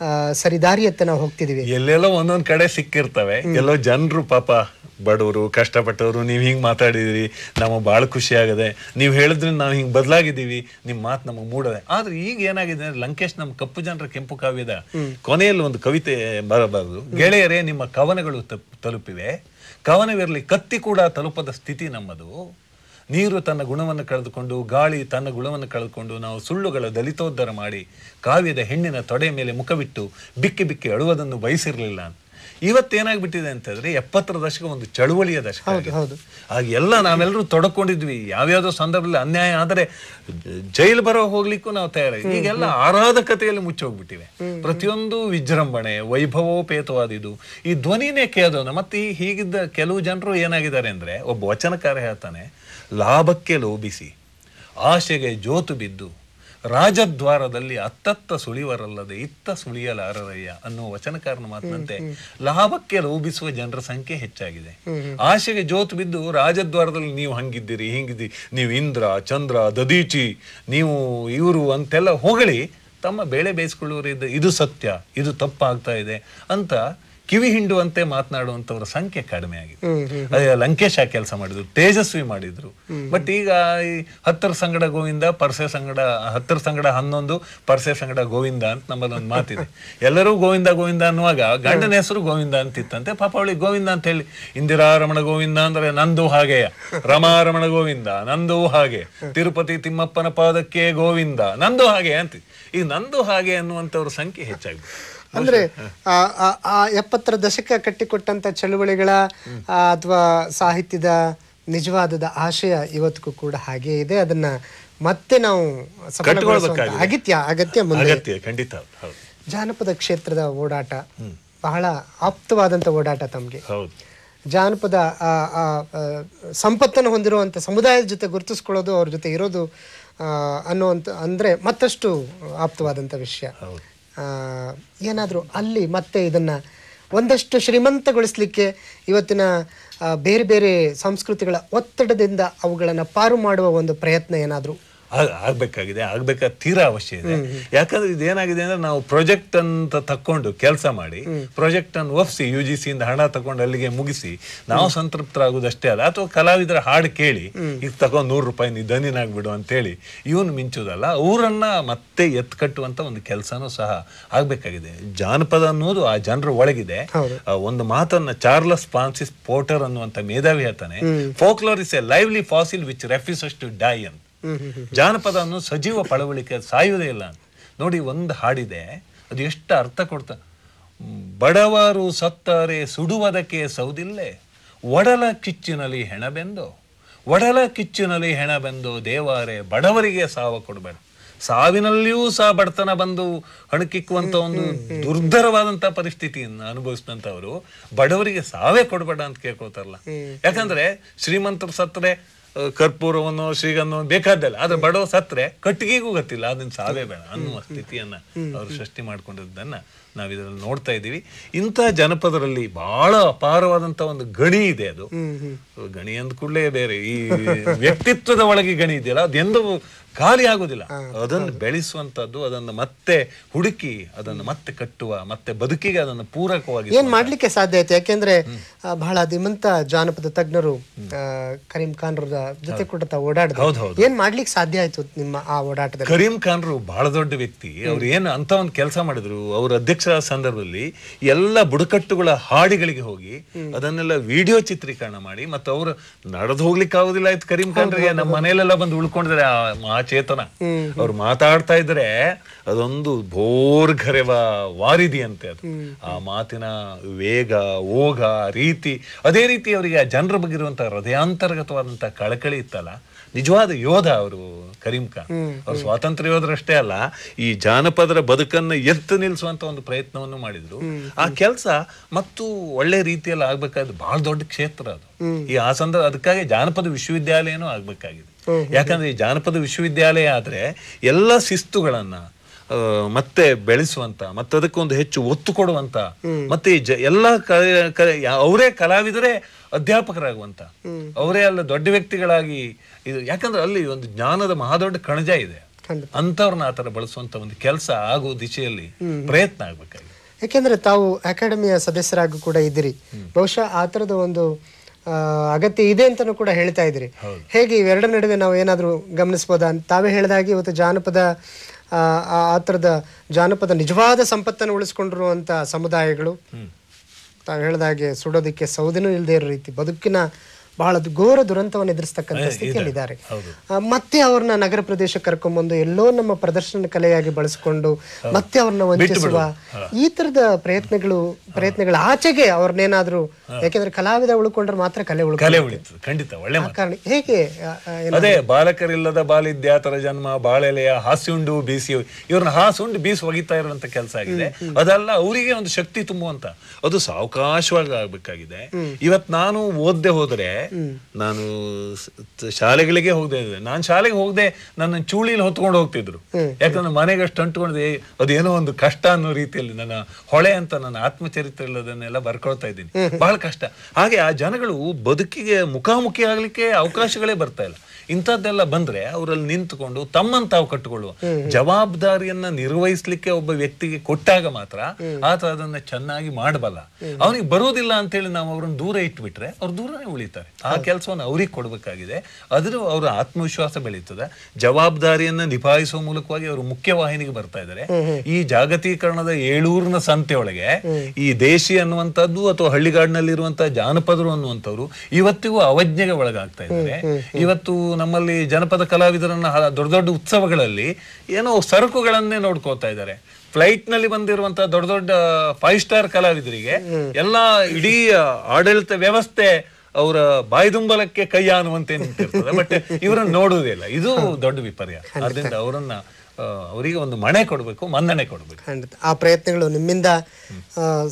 ಸರಿದಾರಿಯತ್ತ ಸರಿ ದಾರಿಯತ್ತ ನಾವು ಹೋಗ್ತಿದೀವಿ ಎಲ್ಲೆಲ್ಲೋ ಒಂದೊಂದು ಕಡೆ ಸಿಕ್ಕಿರ್ತವೆ. ಎಲ್ಲೋ ಜನರು ಪಾಪ ಬಡವರು ಕಷ್ಟಪಟ್ಟವರು ನೀವು ಹಿಂಗೆ ಮಾತಾಡಿದಿರಿ ನಮಗೆ ಭಾಳ ಖುಷಿ ಆಗದೆ ನೀವು ಹೇಳಿದ್ರೆ ನಾವು ಹಿಂಗೆ ಬದಲಾಗಿದ್ದೀವಿ ನಿಮ್ಮ ಮಾತು ನಮಗೆ ಮೂಡದೆ. ಆದ್ರೆ ಈಗ ಏನಾಗಿದೆ ಅಂದ್ರೆ ಲಂಕೇಶ್ ನಮ್ಮ ಕಪ್ಪು ಜನರ ಕೆಂಪು ಕಾವ್ಯದ ಕೊನೆಯಲ್ಲಿ ಒಂದು ಕವಿತೆ ಬರಬಾರದು. ಗೆಳೆಯರೇ ನಿಮ್ಮ ಕವನಗಳು ತಲುಪಿವೆ. ಕವನವಿರಲಿ ಕತ್ತಿ ಕೂಡ ತಲುಪದ ಸ್ಥಿತಿ ನಮ್ಮದು. ನೀರು ತನ್ನ ಗುಣವನ್ನು ಕಳೆದುಕೊಂಡು ಗಾಳಿ ತನ್ನ ಗುಣವನ್ನು ಕಳೆದುಕೊಂಡು ನಾವು ಸುಳ್ಳುಗಳ ದಲಿತೋದ್ಧರ ಮಾಡಿ ಕಾವ್ಯದ ಹೆಣ್ಣಿನ ತೊಡೆ ಮೇಲೆ ಮುಖವಿಟ್ಟು ಬಿಕ್ಕಿ ಬಿಕ್ಕಿ ಅಳುವುದನ್ನು ಬಯಸಿರಲಿಲ್ಲ ಅಂತ. ಇವತ್ತೇನಾಗ್ಬಿಟ್ಟಿದೆ ಅಂತಂದ್ರೆ ಎಪ್ಪತ್ತರ ದಶಕ ಒಂದು ಚಳುವಳಿಯ ದಶಕ. ಆಗ ಎಲ್ಲ ನಾವೆಲ್ಲರೂ ತೊಡಕೊಂಡಿದ್ವಿ. ಯಾವ್ಯಾವ್ದೋ ಸಂದರ್ಭದಲ್ಲಿ ಅನ್ಯಾಯ ಆದರೆ ಜೈಲು ಬರೋ ಹೋಗ್ಲಿಕ್ಕೂ ನಾವು ತಯಾರಾಗಿ ಈಗೆಲ್ಲ ಆರಾಧಕತೆಯಲ್ಲಿ ಮುಚ್ಚೋಗ್ಬಿಟ್ಟಿವೆ. ಪ್ರತಿಯೊಂದು ವಿಜೃಂಭಣೆ ವೈಭವೋಪೇತವಾದಿದು. ಈ ಧ್ವನಿನೇ ಕೇಳೋದು ಮತ್ತೆ ಈ ಹೀಗಿದ್ದ ಕೆಲವು ಜನರು ಏನಾಗಿದ್ದಾರೆ ಅಂದ್ರೆ ಒಬ್ಬ ವಚನಕಾರ ಹೇಳ್ತಾನೆ ಲಾಭಕ್ಕೆ ಲೋಭಿಸಿ ಆಶೆಗೆ ಜೋತು ಬಿದ್ದು ರಾಜದ್ವಾರದಲ್ಲಿ ಅತ್ತತ್ತ ಸುಳಿವರಲ್ಲದೆ ಇತ್ತ ಸುಳಿಯಲಾರರಯ್ಯ ಅನ್ನುವ ವಚನಕಾರನ ಮಾತಿನಂತೆ ಲಾಭಕ್ಕೆ ಲೋಭಿಸುವ ಜನರ ಸಂಖ್ಯೆ ಹೆಚ್ಚಾಗಿದೆ. ಆಶೆಗೆ ಜೋತು ಬಿದ್ದು ರಾಜದ್ವಾರದಲ್ಲಿ ನೀವು ಹಂಗಿದ್ದೀರಿ ಹಿಂಗಿದ್ದೀರಿ ನೀವು ಇಂದ್ರ ಚಂದ್ರ ದದೀಚಿ ನೀವು ಇವರು ಅಂತೆಲ್ಲ ಹೊಗಳಿ ತಮ್ಮ ಬೇಳೆ ಬೇಯಿಸ್ಕೊಳ್ಳುವರು ಇದು ಇದು ಸತ್ಯ ಇದು ತಪ್ಪಾಗ್ತಾ ಇದೆ ಅಂತ ಕಿವಿ ಹಿಂಡುವಂತೆ ಮಾತನಾಡುವಂತವರ ಸಂಖ್ಯೆ ಕಡಿಮೆ ಆಗಿದೆ. ಅದೇ ಲಂಕೇಶ ಕೆಲಸ ಮಾಡಿದ್ರು ತೇಜಸ್ವಿ ಮಾಡಿದ್ರು. ಬಟ್ ಈಗ ಈ ಹತ್ತರ ಸಂಗಡ ಗೋವಿಂದ ಪರ್ಸೆ ಸಂಗಡ ಹತ್ತರ ಸಂಗಡ ಹನ್ನೊಂದು ಪರ್ಸೆ ಸಂಗಡ ಗೋವಿಂದ ಅಂತ ನಮ್ಮದೊಂದು ಮಾತಿದೆ. ಎಲ್ಲರೂ ಗೋವಿಂದ ಗೋವಿಂದ ಅನ್ನುವಾಗ ಗಂಡನ ಹೆಸರು ಗೋವಿಂದ ಅಂತಿತ್ತಂತೆ. ಪಾಪ ಅವಳಿಗೆ ಗೋವಿಂದ ಅಂತ ಹೇಳಿ ಇಂದಿರಾ ರಮಣ ಗೋವಿಂದ ಅಂದ್ರೆ ನಂದು ಹಾಗೆಯ? ರಮಾರಮಣ ಗೋವಿಂದ ನಂದು ಹಾಗೆ. ತಿರುಪತಿ ತಿಮ್ಮಪ್ಪನ ಪಾದಕ್ಕೆ ಗೋವಿಂದ ನಂದು ಹಾಗೆ ಅಂತ. ಈಗ ನಂದು ಹಾಗೆ ಅನ್ನುವಂಥವ್ರ ಸಂಖ್ಯೆ ಹೆಚ್ಚಾಗಿದೆ. ಅಂದ್ರೆ ಆ, ಎಪ್ಪತ್ತರ ದಶಕ ಕಟ್ಟಿಕೊಟ್ಟಂತ ಚಳುವಳಿಗಳ ಅಥವಾ ಸಾಹಿತ್ಯದ ನಿಜವಾದದ ಆಶಯ ಇವತ್ತಿಗೂ ಕೂಡ ಹಾಗೆ ಇದೆ. ಅದನ್ನ ಮತ್ತೆ ನಾವು. ಅಗತ್ಯ ಅಗತ್ಯ ಮುಂದೆ. ಖಂಡಿತ. ಜಾನಪದ ಕ್ಷೇತ್ರದ ಓಡಾಟ ಬಹಳ ಆಪ್ತವಾದಂತ ಓಡಾಟ ತಮಗೆ. ಜಾನಪದ ಸಂಪತ್ತನ್ನು ಹೊಂದಿರುವಂತ ಸಮುದಾಯದ ಜೊತೆ ಗುರುತಿಸ್ಕೊಳ್ಳೋದು ಅವ್ರ ಜೊತೆ ಇರೋದು ಅನ್ನುವಂಥ ಅಂದ್ರೆ ಮತ್ತಷ್ಟು ಆಪ್ತವಾದಂತ ವಿಷಯ. ಏನಾದರೂ ಅಲ್ಲಿ ಮತ್ತೆ ಇದನ್ನು ಒಂದಷ್ಟು ಶ್ರೀಮಂತಗೊಳಿಸಲಿಕ್ಕೆ ಇವತ್ತಿನ ಬೇರೆ ಬೇರೆ ಸಂಸ್ಕೃತಿಗಳ ಒತ್ತಡದಿಂದ ಅವುಗಳನ್ನು ಪಾರು ಮಾಡುವ ಒಂದು ಪ್ರಯತ್ನ ಏನಾದರೂ ಆಗ್ಬೇಕಾಗಿದೆ ಆಗ್ಬೇಕಾದ ತೀರಾ ಅವಶ್ಯ ಇದೆ. ಯಾಕಂದ್ರೆ ಇದೇನಾಗಿದೆ ಅಂದ್ರೆ ನಾವು ಪ್ರಾಜೆಕ್ಟ್ ಅಂತ ತಕ್ಕೊಂಡು ಕೆಲಸ ಮಾಡಿ ಪ್ರಾಜೆಕ್ಟ್ ಅನ್ನು ಒಪ್ಸಿ ಯು ಜಿ ಸಿ ಇಂದ ಹಣ ತಕೊಂಡು ಅಲ್ಲಿಗೆ ಮುಗಿಸಿ ನಾವು ಸಂತೃಪ್ತರಾಗುವುದಷ್ಟೇ ಅಲ್ಲ. ಅಥವಾ ಕಲಾವಿದರ ಹಾಡು ಕೇಳಿ ಈಗ ತಗೊಂಡು ನೂರು ರೂಪಾಯಿ ನೀ ಅಂತ ಅಂತೇಳಿ ಇವನು ಮಿಂಚುದಲ್ಲ. ಊರನ್ನ ಮತ್ತೆ ಎತ್ ಕಟ್ಟುವಂತ ಒಂದು ಕೆಲಸನೂ ಸಹ ಆಗ್ಬೇಕಾಗಿದೆ. ಜಾನಪದ ಅನ್ನೋದು ಆ ಜನರ ಒಳಗಿದೆ. ಒಂದು ಮಾತನ್ನ ಚಾರ್ಲಸ್ ಫ್ರಾನ್ಸಿಸ್ ಪೋರ್ಟರ್ ಅನ್ನುವಂತ ಮೇಧಾವಿ ಹೇಳ್ತಾನೆ folklore is a lively fossil which refuses to die ಅಂತ. ಜಾನಪದ ಅನ್ನೋ ಸಜೀವ ಪಳವಳಿಕೆ ಸಾಯುವುದೇ ಇಲ್ಲ ನೋಡಿ, ಒಂದು ಹಾಡಿದೆ, ಅದು ಎಷ್ಟು ಅರ್ಥ ಕೊಡ್ತಾ. ಬಡವರು ಸತ್ತರೆ ಸುಡುವುದಕ್ಕೆ ಸೌದಿಲ್ಲೆ. ಒಡಲ ಕಿಚ್ಚಿನಲ್ಲಿ ಹೆಣಬೆಂದು. ಒಡಲ ಕಿಚ್ಚಿನಲ್ಲಿ ಹೆಣಬೆಂದು, ದೇವಾರೆ, ಬಡವರಿಗೆ ಸಾವ ಕೊಡಬೇಡ. ಸಾವಿನಲ್ಲಿಯೂ ಸಹ ಬಡತನ ಬಂದು ಹಣಕಿಕ್ಕುವಂತ ಒಂದು ದುರ್ಧರವಾದಂತಹ ಪರಿಸ್ಥಿತಿಯನ್ನು ಅನುಭವಿಸಿದಂತವರು ಬಡವರಿಗೆ ಸಾವೇ ಕೊಡಬೇಡ ಅಂತ ಕೇಳ್ಕೊಳ್ತಾರಲ್ಲ. ಯಾಕಂದ್ರೆ ಶ್ರೀಮಂತರು ಸತ್ತರೆ ಕರ್ಪೂರವನ್ನು ಶ್ರೀಗಂಧವನ್ನು ಬೇಕಾದ್ದಲ್ಲ. ಆದ್ರೆ ಬಡವ ಸತ್ರೆ ಕಟ್ಟಿಗೆಗೂ ಗೊತ್ತಿಲ್ಲ. ಅದನ್ನ ಸಾವೇ ಬೇಡ. ಅನ್ನುವ ಸ್ಥಿತಿಯನ್ನ ಅವರು ಸೃಷ್ಟಿ ಮಾಡ್ಕೊಂಡಿದ್ದನ್ನ ನಾವು ಇದರಲ್ಲಿ ನೋಡ್ತಾ ಇದ್ದೀವಿ. ಇಂಥ ಜನಪದರಲ್ಲಿ ಬಹಳ ಅಪಾರವಾದಂತ ಒಂದು ಗಣಿ ಇದೆ ಅದು. ಗಣಿ ಅಂದ ಕೂಡಲೇ ಬೇರೆ. ಈ ವ್ಯಕ್ತಿತ್ವದ ಒಳಗೆ ಗಣಿ ಇದೆಯಲ್ಲ? ಅದೆಂದು ಖಾಲಿ ಆಗುದಿಲ್ಲ. ಅದನ್ನು ಬೆಳೆಸುವಂತದ್ದು ಅದನ್ನು ಮತ್ತೆ ಹುಡುಕಿ ಅದನ್ನು ಮತ್ತೆ ಕಟ್ಟುವ ಮತ್ತೆ ಬದುಕಿಗೆ ಅದನ್ನು ಪೂರಕವಾಗಿ ಏನ್ ಮಾಡ್ಲಿಕ್ಕೆ ಸಾಧ್ಯ ಐತೆ? ಯಾಕೆಂದ್ರೆ ಬಹಳ ಧೀಮಂತ ಜಾನಪದ ತಜ್ಞರು ಕರೀಂ ಖಾನ್ ಜೊತೆ ಕೂಡ ಓಡಾಡ ಓಡಾಡಿದ್ರು. ಏನ್ ಮಾಡ್ಲಿಕ್ಕೆ ಸಾಧ್ಯ ಆಯ್ತು ನಿಮ್ಮ ಆ ಓಡಾಟದಲ್ಲಿ? ಕರೀಂ ಖಾನ್ರು ಬಹಳ ದೊಡ್ಡ ವ್ಯಕ್ತಿ. ಅವ್ರು ಏನು ಅಂತ ಒಂದು ಕೆಲಸ ಮಾಡಿದ್ರು ಅವ್ರ ಅಧ್ಯಕ್ಷರ ಸಂದರ್ಭದಲ್ಲಿ ಎಲ್ಲ ಬುಡಕಟ್ಟುಗಳ ಹಾಡಿಗಳಿಗೆ ಹೋಗಿ ಅದನ್ನೆಲ್ಲ ವಿಡಿಯೋ ಚಿತ್ರೀಕರಣ ಮಾಡಿ ಮತ್ತೆ ಅವರು ನಡೆದು ಹೋಗ್ಲಿಕ್ಕೆ ಆಗುದಿಲ್ಲ ಆಯ್ತು ಕರೀಂ ಖಾನ್ರಿಗೆ. ನಮ್ಮ ಮನೆಯಲ್ಲೆಲ್ಲ ಬಂದು ಉಳ್ಕೊಂಡಿದ್ದಾರೆ. ಆ ಮಹಾಚೇತನ ಅವ್ರು ಮಾತಾಡ್ತಾ ಇದ್ರೆ ಅದೊಂದು ಭೋರ್ಘರೆವ ವಾರಿದಿ ಅಂತೆ ಅದು ಆ ಮಾತಿನ ವೇಗ ಓಗ ರೀತಿ ಅದೇ ರೀತಿ ಅವರಿಗೆ ಆ ಜನರ ಬಗ್ಗೆ ಇರುವಂತಹ ಹೃದಯಾಂತರ್ಗತವಾದಂತ ಕಳಕಳಿ ಇತ್ತಲ್ಲ ನಿಜವಾದ ಯೋಧ ಅವರು ಕರೀಂ ಖಾನ್. ಅವ್ರು ಸ್ವಾತಂತ್ರ್ಯ ಯೋಧರಷ್ಟೇ ಅಲ್ಲ ಈ ಜಾನಪದರ ಬದುಕನ್ನ ಎತ್ತು ನಿಲ್ಲಿಸುವಂತ ಒಂದು ಪ್ರಯತ್ನವನ್ನು ಮಾಡಿದ್ರು. ಆ ಕೆಲಸ ಮತ್ತು ಒಳ್ಳೆ ರೀತಿಯಲ್ಲಿ ಆಗ್ಬೇಕಾದ್ರೆ ಬಹಳ ದೊಡ್ಡ ಕ್ಷೇತ್ರ ಅದು. ಈ ಆ ಸಂದರ್ಭ ಅದಕ್ಕಾಗಿ ಜಾನಪದ ವಿಶ್ವವಿದ್ಯಾಲಯನೂ ಆಗ್ಬೇಕಾಗಿದೆ. ಯಾಕಂದ್ರೆ ಈ ಜಾನಪದ ವಿಶ್ವವಿದ್ಯಾಲಯ ಆದ್ರೆ ಎಲ್ಲ ಶಿಸ್ತುಗಳನ್ನ ಮತ್ತೆ ಬೆಳೆಸುವಂತ ಮತ್ತೆ ಅದಕ್ಕೊಂದು ಹೆಚ್ಚು ಒತ್ತು ಕೊಡುವಂತ ಮತ್ತೆ ಎಲ್ಲ ಅವರೇ ಕಲಾವಿದರೇ ಅಧ್ಯಾಪಕರಾಗುವಂತ ಅವರೇ ಅಲ್ಲ ದೊಡ್ಡ ವ್ಯಕ್ತಿಗಳಾಗಿ ಇದು ಯಾಕಂದ್ರೆ ಅಲ್ಲಿ ಒಂದು ಜ್ಞಾನದ ಮಹಾದೊಡ್ಡ ಕಣಜ ಇದೆ. ಅಂತವ್ರನ್ನ ಆತರ ಬಳಸುವಂತ ಒಂದು ಕೆಲಸ ಆಗುವ ದಿಶೆಯಲ್ಲಿ ಪ್ರಯತ್ನ ಆಗ್ಬೇಕಾಗಿದೆ. ಯಾಕೆಂದ್ರೆ ತಾವು ಅಕಾಡೆಮಿಯ ಸದಸ್ಯರಾಗಿ ಕೂಡ ಇದ್ದೀರಿ. ಬಹುಶಃ ಆ ಥರದ ಒಂದು ಅಗತ್ಯ ಇದೆ ಅಂತಲೂ ಕೂಡ ಹೇಳ್ತಾ ಇದ್ದೀರಿ. ಹೇಗೆ ಇವೆರಡರ ನಡುವೆ ನಾವು ಏನಾದರೂ ಗಮನಿಸ್ಬೋದಾ? ಅಂತ ತಾವೇ ಹೇಳಿದಾಗೆ ಇವತ್ತು ಜಾನಪದ ಆ ಥರದ ಜಾನಪದ ನಿಜವಾದ ಸಂಪತ್ತನ್ನು ಉಳಿಸ್ಕೊಂಡಿರುವಂಥ ಸಮುದಾಯಗಳು. ತಾವು ಹೇಳಿದಾಗೆ ಸುಡೋದಕ್ಕೆ ಸೌದಿನೂ ಇಲ್ಲದೆ ಇರೋ ರೀತಿ ಬದುಕಿನ ಬಹಳ ಘೋರ ದುರಂತವನ್ನು ಎದುರಿಸ್ತಕ್ಕಂಥ ಸ್ಥಿತಿಯಲ್ಲಿದ್ದಾರೆ. ಮತ್ತೆ ಅವ್ರನ್ನ ನಗರ ಪ್ರದೇಶ ಕರ್ಕೊಂಬಂದು ಎಲ್ಲೋ ನಮ್ಮ ಪ್ರದರ್ಶನ ಕಲೆಯಾಗಿ ಬಳಸಿಕೊಂಡು ಮತ್ತೆ ಅವ್ರನ್ನ ವಂಚಿಸುವ ಈ ತರದ ಪ್ರಯತ್ನಗಳು ಪ್ರಯತ್ನಗಳ ಆಚೆಗೆ ಅವ್ರನ್ನೇನಾದ್ರೂ ಯಾಕೆಂದ್ರೆ ಕಲಾವಿದ ಉಳ್ಕೊಂಡ್ರೆ ಮಾತ್ರ ಕಲೆ ಉಳ್ಕೊಂಡು ಖಂಡಿತ ಒಳ್ಳೆ. ಕಾರಣ ಹೇಗೆ ಅದೇ ಬಾಲಕರಿಲ್ಲದ ಬಾಲಿದ್ಯಾತರ ಜನ್ಮ ಬಾಳೆಲೆಯ ಹಾಸ್ಯುಂಡು ಬೀಸಿ ಇವ್ರನ್ನ ಹಾಸುಂಡು ಬೀಸಿ ಒಗಿತಾ ಇರುವಂತ ಕೆಲಸ ಆಗಿದೆ. ಅದಲ್ಲ ಅವರಿಗೆ ಒಂದು ಶಕ್ತಿ ತುಂಬುವಂತ. ಅದು ಸಾವಕಾಶವಾಗಿ ಆಗ್ಬೇಕಾಗಿದೆ. ಇವತ್ ನಾನು ಓದ್ದೆ ಹೋದ್ರೆ ನಾನು ಶಾಲೆಗಳಿಗೆ ಹೋಗದೆ ನಾನು ಶಾಲೆಗೆ ಹೋಗದೆ ನನ್ನ ಚೂಳಿಲಿ ಹೊತ್ಕೊಂಡು ಹೋಗ್ತಿದ್ರು. ಯಾಕಂದ್ರೆ ಮನೆಗೆ ಅಷ್ಟು ಅಂಟ್ಕೊಂಡು ಅದೇನೋ ಒಂದು ಕಷ್ಟ ಅನ್ನೋ ರೀತಿಯಲ್ಲಿ ನನ್ನ ಹೊಳೆ ಅಂತ ನನ್ನ ಆತ್ಮಚರಿತ್ರೆ ಅದನ್ನೆಲ್ಲ ಬರ್ಕೊಳ್ತಾ ಇದ್ದೀನಿ. ಬಹಳ ಕಷ್ಟ. ಹಾಗೆ ಆ ಜನಗಳು ಬದುಕಿಗೆ ಮುಖಾಮುಖಿ ಆಗ್ಲಿಕ್ಕೆ ಅವಕಾಶಗಳೇ ಬರ್ತಾ ಇಲ್ಲ. ಇಂಥದ್ದೆಲ್ಲ ಬಂದ್ರೆ ಅವರಲ್ಲಿ ನಿಂತ್ಕೊಂಡು ತಮ್ಮನ್ನು ತಾವು ಕಟ್ಟಿಕೊಳ್ಳುವ ಜವಾಬ್ದಾರಿಯನ್ನ ನಿರ್ವಹಿಸ್ಲಿಕ್ಕೆ ಒಬ್ಬ ವ್ಯಕ್ತಿಗೆ ಕೊಟ್ಟಾಗ ಮಾತ್ರ ಆತ ಅದನ್ನ ಚೆನ್ನಾಗಿ ಮಾಡಬಲ್ಲ. ಅವನಿಗೆ ಬರೋದಿಲ್ಲ ಅಂತ ಹೇಳಿ ನಾವು ಅವ್ರನ್ನ ದೂರ ಇಟ್ಬಿಟ್ರೆ ಅವ್ರು ದೂರನೇ ಉಳಿತಾರೆ. ಆ ಕೆಲಸವನ್ನು ಅವ್ರಿಗೆ ಕೊಡಬೇಕಾಗಿದೆ. ಅದ್ರ ಅವರ ಆತ್ಮವಿಶ್ವಾಸ ಬೆಳೀತದೆ. ಜವಾಬ್ದಾರಿಯನ್ನ ನಿಭಾಯಿಸುವ ಮೂಲಕವಾಗಿ ಅವರು ಮುಖ್ಯವಾಹಿನಿಗೆ ಬರ್ತಾ ಇದ್ದಾರೆ ಈ ಜಾಗತೀಕರಣದ ಏಳೂರಿನ ಸಂತೆಯೊಳಗೆ ಈ ದೇಶಿ ಅನ್ನುವಂಥದ್ದು ಅಥವಾ ಹಳ್ಳಿಗಾಡಿನಲ್ಲಿರುವಂತಹ ಜಾನಪದರು ಅನ್ನುವಂಥವ್ರು ಇವತ್ತಿಗೂ ಅವಜ್ಞೆಗೆ ಒಳಗಾಗ್ತಾ ಇದ್ದಾರೆ ಇವತ್ತು ನಮ್ಮಲ್ಲಿ ಜನಪದ ಕಲಾವಿದರನ್ನ ದೊಡ್ಡ ದೊಡ್ಡ ಉತ್ಸವಗಳಲ್ಲಿ ಏನೋ ಸರಕುಗಳನ್ನೇ ನೋಡ್ಕೋತಾ ಇದ್ದಾರೆ. ಫ್ಲೈಟ್ನಲ್ಲಿ ಬಂದಿರುವಂತಹ ದೊಡ್ಡ ದೊಡ್ಡ ಫೈವ್ ಸ್ಟಾರ್ ಕಲಾವಿದರಿಗೆ ಎಲ್ಲಾ ಇಡೀ ಆಡಳಿತ ವ್ಯವಸ್ಥೆ ಅವರ ಬಾಯ್ದುಂಬಲಕ್ಕೆ ಕೈ ಅನ್ನುವಂತೆ ನಿಂತಿರ್ತದೆ. ಬಟ್ ಇವರನ್ನ ನೋಡುವುದಿಲ್ಲ ಇದು ದೊಡ್ಡ ವಿಪರ್ಯ ಅದರಿಂದ ಅವರನ್ನ ಅವರಿಗೆ ಒಂದು ಮಣೆ ಕೊಡಬೇಕು ಮನ್ನಣೆ ಕೊಡಬೇಕು. ಖಂಡಿತ. ಆ ಪ್ರಯತ್ನಗಳು ನಿಮ್ಮಿಂದ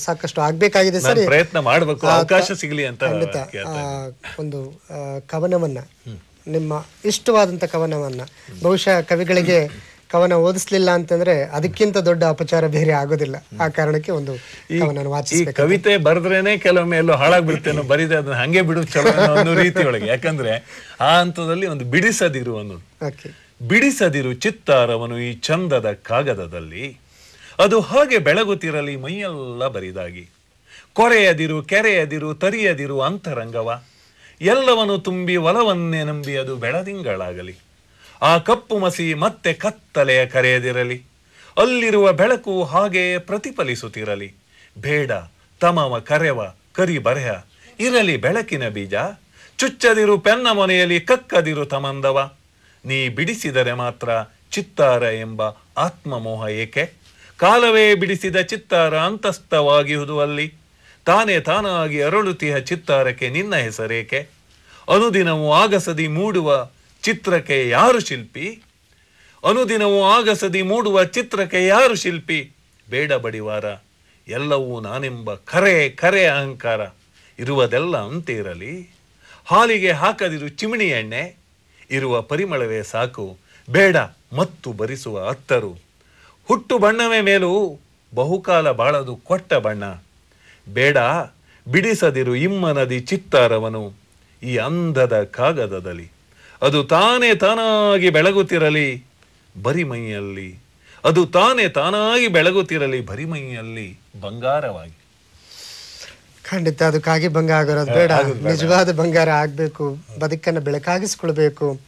ಸಾಕಷ್ಟು ಆಗ್ಬೇಕಾಗಿದೆ ಸರಿ. ಪ್ರಯತ್ನ ಮಾಡಬೇಕು. ಅವಕಾಶ ಸಿಗಲಿ ಅಂತ ಒಂದು ಕವನವನ್ನ ನಿಮ್ಮ ಇಷ್ಟವಾದಂಥ ಕವನವನ್ನ. ಬಹುಶಃ ಕವಿಗಳಿಗೆ ಕವನ ಓದಿಸ್ಲಿಲ್ಲ ಅಂತಂದ್ರೆ ಅದಕ್ಕಿಂತ ದೊಡ್ಡ ಅಪಚಾರ ಬೇರೆ ಆಗೋದಿಲ್ಲ. ಆ ಕಾರಣಕ್ಕೆ ಒಂದು ಈ ಕವಿತೆ ಬರೆದ್ರೇನೆ ಕೆಲವೊಮ್ಮೆ ಎಲ್ಲೋ ಹಾಳಾಗ್ಬಿಡ್ತೇನೋ ಬರೀದೆ ಅದನ್ನ ಹಂಗೆ ಬಿಡು ಚಲೋ ಅನ್ನೋ ರೀತಿಯೊಳಗೆ ಯಾಕಂದ್ರೆ ಆ ಹಂತದಲ್ಲಿ ಒಂದು ಬಿಡಿಸದಿರು ಅನ್ನೋದು ಬಿಡಿಸದಿರು ಚಿತ್ತಾರವನು ಈ ಚಂದದ ಕಾಗದದಲ್ಲಿ. ಅದು ಹಾಗೆ ಬೆಳಗುತ್ತಿರಲಿ ಮೈಯೆಲ್ಲ ಬರಿದಾಗಿ. ಕೊರೆಯದಿರು ಕೆರೆಯದಿರು ತರಿಯದಿರು ಅಂತರಂಗವ. ಎಲ್ಲವನು ತುಂಬಿ ಒಲವನ್ನೇ ನಂಬಿ ಅದು ಬೆಳದಿಂಗಳಾಗಲಿ. ಆ ಕಪ್ಪು ಮಸಿ ಮತ್ತೆ ಕತ್ತಲೆಯ ಕರೆಯದಿರಲಿ. ಅಲ್ಲಿರುವ ಬೆಳಕು ಹಾಗೆ ಪ್ರತಿಫಲಿಸುತ್ತಿರಲಿ. ಬೇಡ, ತಮವ ಕರೆವ, ಕರಿ ಬರೆಹ. ಇರಲಿ ಬೆಳಕಿನ ಬೀಜ. ಚುಚ್ಚದಿರು ಪೆನ್ನ ಮೊನೆಯಲ್ಲಿ ಕಕ್ಕದಿರು ತಮಂದವ. ನೀ ಬಿಡಿಸಿದರೆ ಮಾತ್ರ ಚಿತ್ತಾರ ಎಂಬ ಆತ್ಮಮೋಹ ಏಕೆ? ಕಾಲವೇ ಬಿಡಿಸಿದ ಚಿತ್ತಾರ ಅಂತಸ್ಥವಾಗಿಹುದು ಅಲ್ಲಿ. ತಾನೇ ತಾನಾಗಿ ಅರಳುತಿಯ ಚಿತ್ತಾರಕ್ಕೆ ನಿನ್ನ ಹೆಸರೇಕೆ? ಅನುದಿನವೂ ಆಗಸದಿ ಮೂಡುವ ಚಿತ್ರಕ್ಕೆ ಯಾರು ಶಿಲ್ಪಿ? ಅನುದಿನವೂ ಆಗಸದಿ ಮೂಡುವ ಚಿತ್ರಕ್ಕೆ ಯಾರು ಶಿಲ್ಪಿ? ಬೇಡ ಬಡಿವಾರ, ಎಲ್ಲವೂ ನಾನೆಂಬ ಕರೆ ಕರೆ ಅಹಂಕಾರ. ಇರುವುದೆಲ್ಲ ಅಂತಿರಲಿ. ಹಾಲಿಗೆ ಹಾಕದಿರು ಚಿಮಿಣಿ ಎಣ್ಣೆ. ಇರುವ ಪರಿಮಳವೇ ಸಾಕು. ಬೇಡ, ಮತ್ತು ಬರಿಸುವ ಅತ್ತರು. ಹುಟ್ಟು ಬಣ್ಣವೇ ಮೇಲೂ. ಬಹುಕಾಲ ಬಾಳದು ಕೊಟ್ಟ ಬಣ್ಣ. ಬೇಡ ಬಿಡಿಸದಿರು ಇಮ್ಮನದಿ ಚಿತ್ತಾರವನು ಈ ಅಂಧದ ಕಾಗದದಲ್ಲಿ. ಅದು ತಾನೇ ತಾನಾಗಿ ಬೆಳಗುತ್ತಿರಲಿ ಬರಿಮೈಯಲ್ಲಿ ಅದು ತಾನೇ ತಾನಾಗಿ ಬೆಳಗುತ್ತಿರಲಿ ಬರಿಮೈಯಲ್ಲಿ ಬಂಗಾರವಾಗಿ. ಖಂಡಿತ ಅದಕ್ಕಾಗಿ ಭಂಗ ಆಗಿರೋದು ಬೇಡ. ನಿಜವಾದ ಬಂಗಾರ ಆಗಬೇಕು ಬದುಕನ್ನು ಬೆಳಕಾಗಿಸ್ಕೊಳ್ಬೇಕು.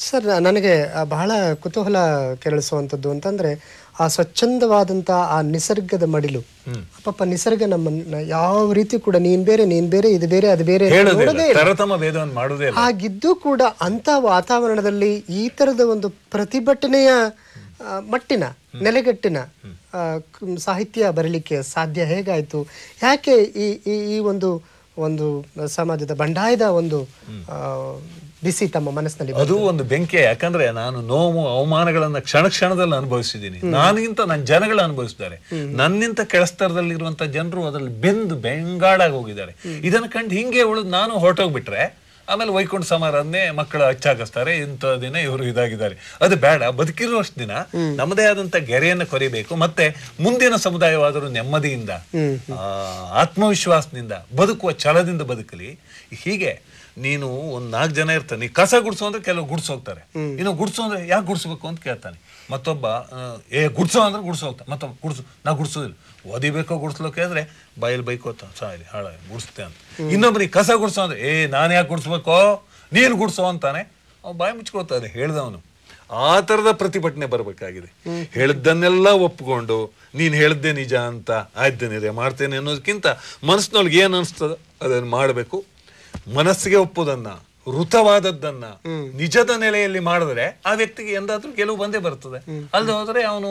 ಸರ್ ನನಗೆ ಬಹಳ ಕುತೂಹಲ ಕೆರಳಿಸುವಂಥದ್ದು ಅಂತಂದ್ರೆ ಆ ಸ್ವಚ್ಛಂದವಾದಂಥ ಆ ನಿಸರ್ಗದ ಮಡಿಲು. ಪಾಪ ನಿಸರ್ಗ ನಮ್ಮನ್ನ ಯಾವ ರೀತಿ ಕೂಡ ನೀನ್ ಬೇರೆ ನೀನ್ ಬೇರೆ ಇದು ಬೇರೆ ಅದು ಬೇರೆ ಹಾಗಿದ್ದು ಕೂಡ ಅಂತ ವಾತಾವರಣದಲ್ಲಿ ಈ ತರದ ಒಂದು ಪ್ರತಿಭಟನೆಯ ಮಟ್ಟಿನ ನೆಲೆಗಟ್ಟಿನ ಸಾಹಿತ್ಯ ಬರಲಿಕ್ಕೆ ಸಾಧ್ಯ ಹೇಗಾಯ್ತು? ಯಾಕೆ ಈ ಈ ಒಂದು ಒಂದು ಸಮಾಜದ ಬಂಡಾಯದ ಒಂದು ಬಿಸಿ ತಮ್ಮ ಮನಸ್ಸಿನಲ್ಲಿ ಅದು ಒಂದು ಬೆಂಕಿ ಯಾಕಂದ್ರೆ ನಾನು ನೋವು ಅವಮಾನಗಳನ್ನ ಕ್ಷಣ ಕ್ಷಣದಲ್ಲಿ ಅನುಭವಿಸಿದ್ದೀನಿ. ನಾನಿಂತ ನನ್ನ ಜನಗಳು ಅನುಭವಿಸಿದ್ದಾರೆ ನನ್ನಿಂತ ಕೆಳಸ್ತರದಲ್ಲಿರುವಂತ ಜನರು ಅದರಲ್ಲಿ ಬೆಂದು ಬೆಂಗಾಡಾಗಿ ಹೋಗಿದ್ದಾರೆ. ಇದನ್ನ ಕಂಡು ಹಿಂಗೆ ಉಳಿದು ನಾನು ಹೊರಟೋಗ್ಬಿಟ್ರೆ ಆಮೇಲೆ ವೈಕುಂಠ ಸಮಾರಾಧನೆ ಮಕ್ಕಳು ಹಚ್ಚಾಕಿಸ್ತಾರೆ ಇಂಥ ದಿನ ಇವರು ಇದಾಗಿದ್ದಾರೆ. ಅದು ಬೇಡ ಬದುಕಿರುವಷ್ಟು ದಿನ ನಮ್ಮದೇ ಆದಂತ ಗೆರೆಯನ್ನು ಕೊರಿಬೇಕು. ಮತ್ತೆ ಮುಂದಿನ ಸಮುದಾಯವಾದರೂ ನೆಮ್ಮದಿಯಿಂದ ಆತ್ಮವಿಶ್ವಾಸದಿಂದ ಬದುಕುವ ಛಲದಿಂದ ಬದುಕಲಿ. ಹೀಗೆ ನೀನು ಒಂದ್ ನಾಲ್ಕು ಜನ ಇರ್ತಾನೆ. ನೀ ಕಸ ಗುಡ್ಸು ಅಂದ್ರೆ ಕೆಲವು ಗುಡ್ಸ್ ಹೋಗ್ತಾರೆ. ಇನ್ನು ಗುಡ್ಸು ಅಂದ್ರೆ ಯಾಕೆ ಗುಡ್ಸ್ಬೇಕು ಅಂತ ಕೇಳ್ತಾನೆ. ಮತ್ತೊಬ್ಬ ಏ, ಗುಡ್ಸೋ ಅಂದ್ರೆ ಗುಡ್ಸು ಹೋಗ್ತಾನೆ ಮತ್ತೊಬ್ಬ, ಗುಡ್ಸು ನಾ ಗುಡ್ಸೋದಿಲ್ಲ. ಓದಿಬೇಕೋ ಗುಡ್ಸ್ಲೋಕೆ ಅಂದ್ರೆ ಬಯಲ್ ಬೈಕೋತ ಸಾರಿ ಹಾಳ ಗುಡ್ಸ್ತೆ ಅಂತ. ಇನ್ನೊಬ್ರಿಗೆ ಕಸ ಗುಡ್ಸೋ ಅಂದ್ರೆ, ಏ, ನಾನು ಯಾಕೆ ಗುಡ್ಸ್ಬೇಕೋ? ನೀನು ಗುಡ್ಸೋ ಅಂತಾನೆ. ಅವ್ ಬಾಯಿ ಮುಚ್ಕೊಳ್ತಾನೆ, ಹೇಳ್ದವನು. ಆ ತರದ ಪ್ರತಿಭಟನೆ ಬರಬೇಕಾಗಿದೆ. ಹೇಳಿದ್ದನ್ನೆಲ್ಲ ಒಪ್ಕೊಂಡು, ನೀನ್ ಹೇಳ್ದೆ ನಿಜ ಅಂತ ಆಯ್ತೇನಿದೆ ಮಾಡ್ತೇನೆ ಅನ್ನೋದಕ್ಕಿಂತ ಮನಸ್ಸಿನೊಳಗೆ ಏನ್ ಅನಿಸ್ತದ ಅದನ್ನ ಮಾಡಬೇಕು. ಮನಸ್ಸಿಗೆ ಒಪ್ಪುದನ್ನ ಋತವಾದದ್ದನ್ನ ನಿಜದ ನೆಲೆಯಲ್ಲಿ ಮಾಡಿದ್ರೆ ಆ ವ್ಯಕ್ತಿಗೆ ಎಂದಾದ್ರೂ ಗೆಲುವು ಬಂದೇ ಬರ್ತದೆ. ಅಲ್ಲದೆ ಹೋದ್ರೆ ಅವನು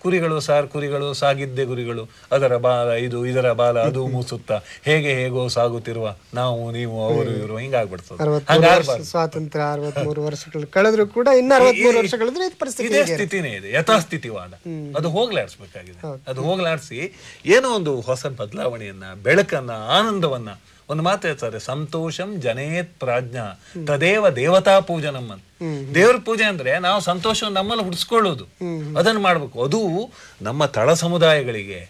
ಕುರಿಗಳು ಸಾರ್ ಕುರಿಗಳು ಸಾಗಿದ್ದೆ ಗುರಿಗಳು ಅದರ ಬಾಲ ಇದು ಇದರ ಬಾಲ ಅದು ಮೂಸುತ್ತ ಹೇಗೆ ಹೇಗೋ ಸಾಗುತ್ತಿರುವ ನಾವು ನೀವು ಅವರು ಇವರು ಹಿಂಗಾಗ್ಬಿಡ್ತದೆ. ಸ್ವಾತಂತ್ರ್ಯ ಅರವತ್ಮೂರು ವರ್ಷಗಳು ಕಳೆದ್ರು ಕೂಡ ಇನ್ನು ಅರವತ್ಮೂರು ವರ್ಷ ಕಳೆದ್ರೆ ಇದೇ ಸ್ಥಿತಿನೇ ಇದೆ ಯಥಾಸ್ಥಿತಿವಾದ. ಅದು ಹೋಗ್ಲಾಡ್ಸ್ಬೇಕಾಗಿದೆ ಅದು ಹೋಗ್ಲಾಡ್ಸಿ ಏನೋ ಒಂದು ಹೊಸ ಬದಲಾವಣೆಯನ್ನ ಬೆಳಕನ್ನ ಆನಂದವನ್ನ ಒಂದು ಮಾತು ಹೇಳ್ತಾರೆ, ಸಂತೋಷಂ ಜನೇತ್ ಪ್ರಾಜ್ಞಾ, ತದೇವ ದೇವತಾ ಪೂಜನಂ ಅಂತ. ದೇವ್ರ ಪೂಜೆ ಅಂದ್ರೆ ನಾವು ಸಂತೋಷವನ್ನು ನಮ್ಮಲ್ಲಿ ಹುಡ್ಸ್ಕೊಳ್ಳೋದು. ಅದನ್ನು ಮಾಡ್ಬೇಕು. ಅದು ನಮ್ಮ ತಳ ಸಮುದಾಯಗಳಿಗೆ,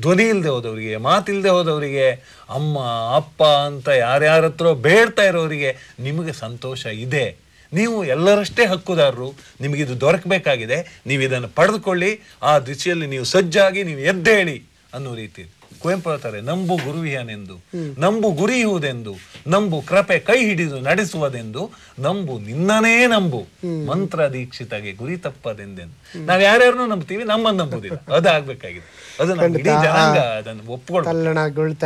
ಧ್ವನಿ ಇಲ್ಲದೆ ಹೋದವರಿಗೆ ಮಾತಿಲ್ಲದೆ ಹೋದವರಿಗೆ, ಅಮ್ಮ, ಅಪ್ಪ ಅಂತ ಯಾರ್ಯಾರ ಹತ್ರ ಬೇಡ್ತಾ ಇರೋರಿಗೆ ನಿಮಗೆ ಸಂತೋಷ ಇದೆ. ನೀವು ಎಲ್ಲರಷ್ಟೇ ಹಕ್ಕುದಾರರು ನಿಮಗಿದು ದೊರಕಬೇಕಾಗಿದೆ. ನೀವು ಇದನ್ನು ಪಡೆದುಕೊಳ್ಳಿ. ಆ ದಿಶೆಯಲ್ಲಿ ನೀವು ಸಜ್ಜಾಗಿ, ನೀವು ಎದ್ದೇಳಿ ಅನ್ನೋ ರೀತಿ ಕುವೆಂಪು ಹೇಳ್ತಾರೆ ನಂಬು ಗುರುವಿಯನೆಂದು ನಂಬು ಗುರಿಯುವುದೆಂದು ನಂಬು ಕೃಪೆ ಕೈ ಹಿಡಿದು ನಡೆಸುವುದೆಂದು ನಂಬು ನಿನ್ನನೇ ನಂಬು ಮಂತ್ರ ದೀಕ್ಷಿತಗೆ ಗುರಿ ತಪ್ಪದೆಂದೆಂದು. ನಾವ್ ಯಾರ್ಯಾರನ್ನೂ ನಂಬ್ತೀವಿ ನಮ್ಮನ್ನು ನಂಬುದಿಲ್ಲ ಅದು ನಮ್ಮ ಇಡೀ ಜನಾಂಗ ಅದನ್ನು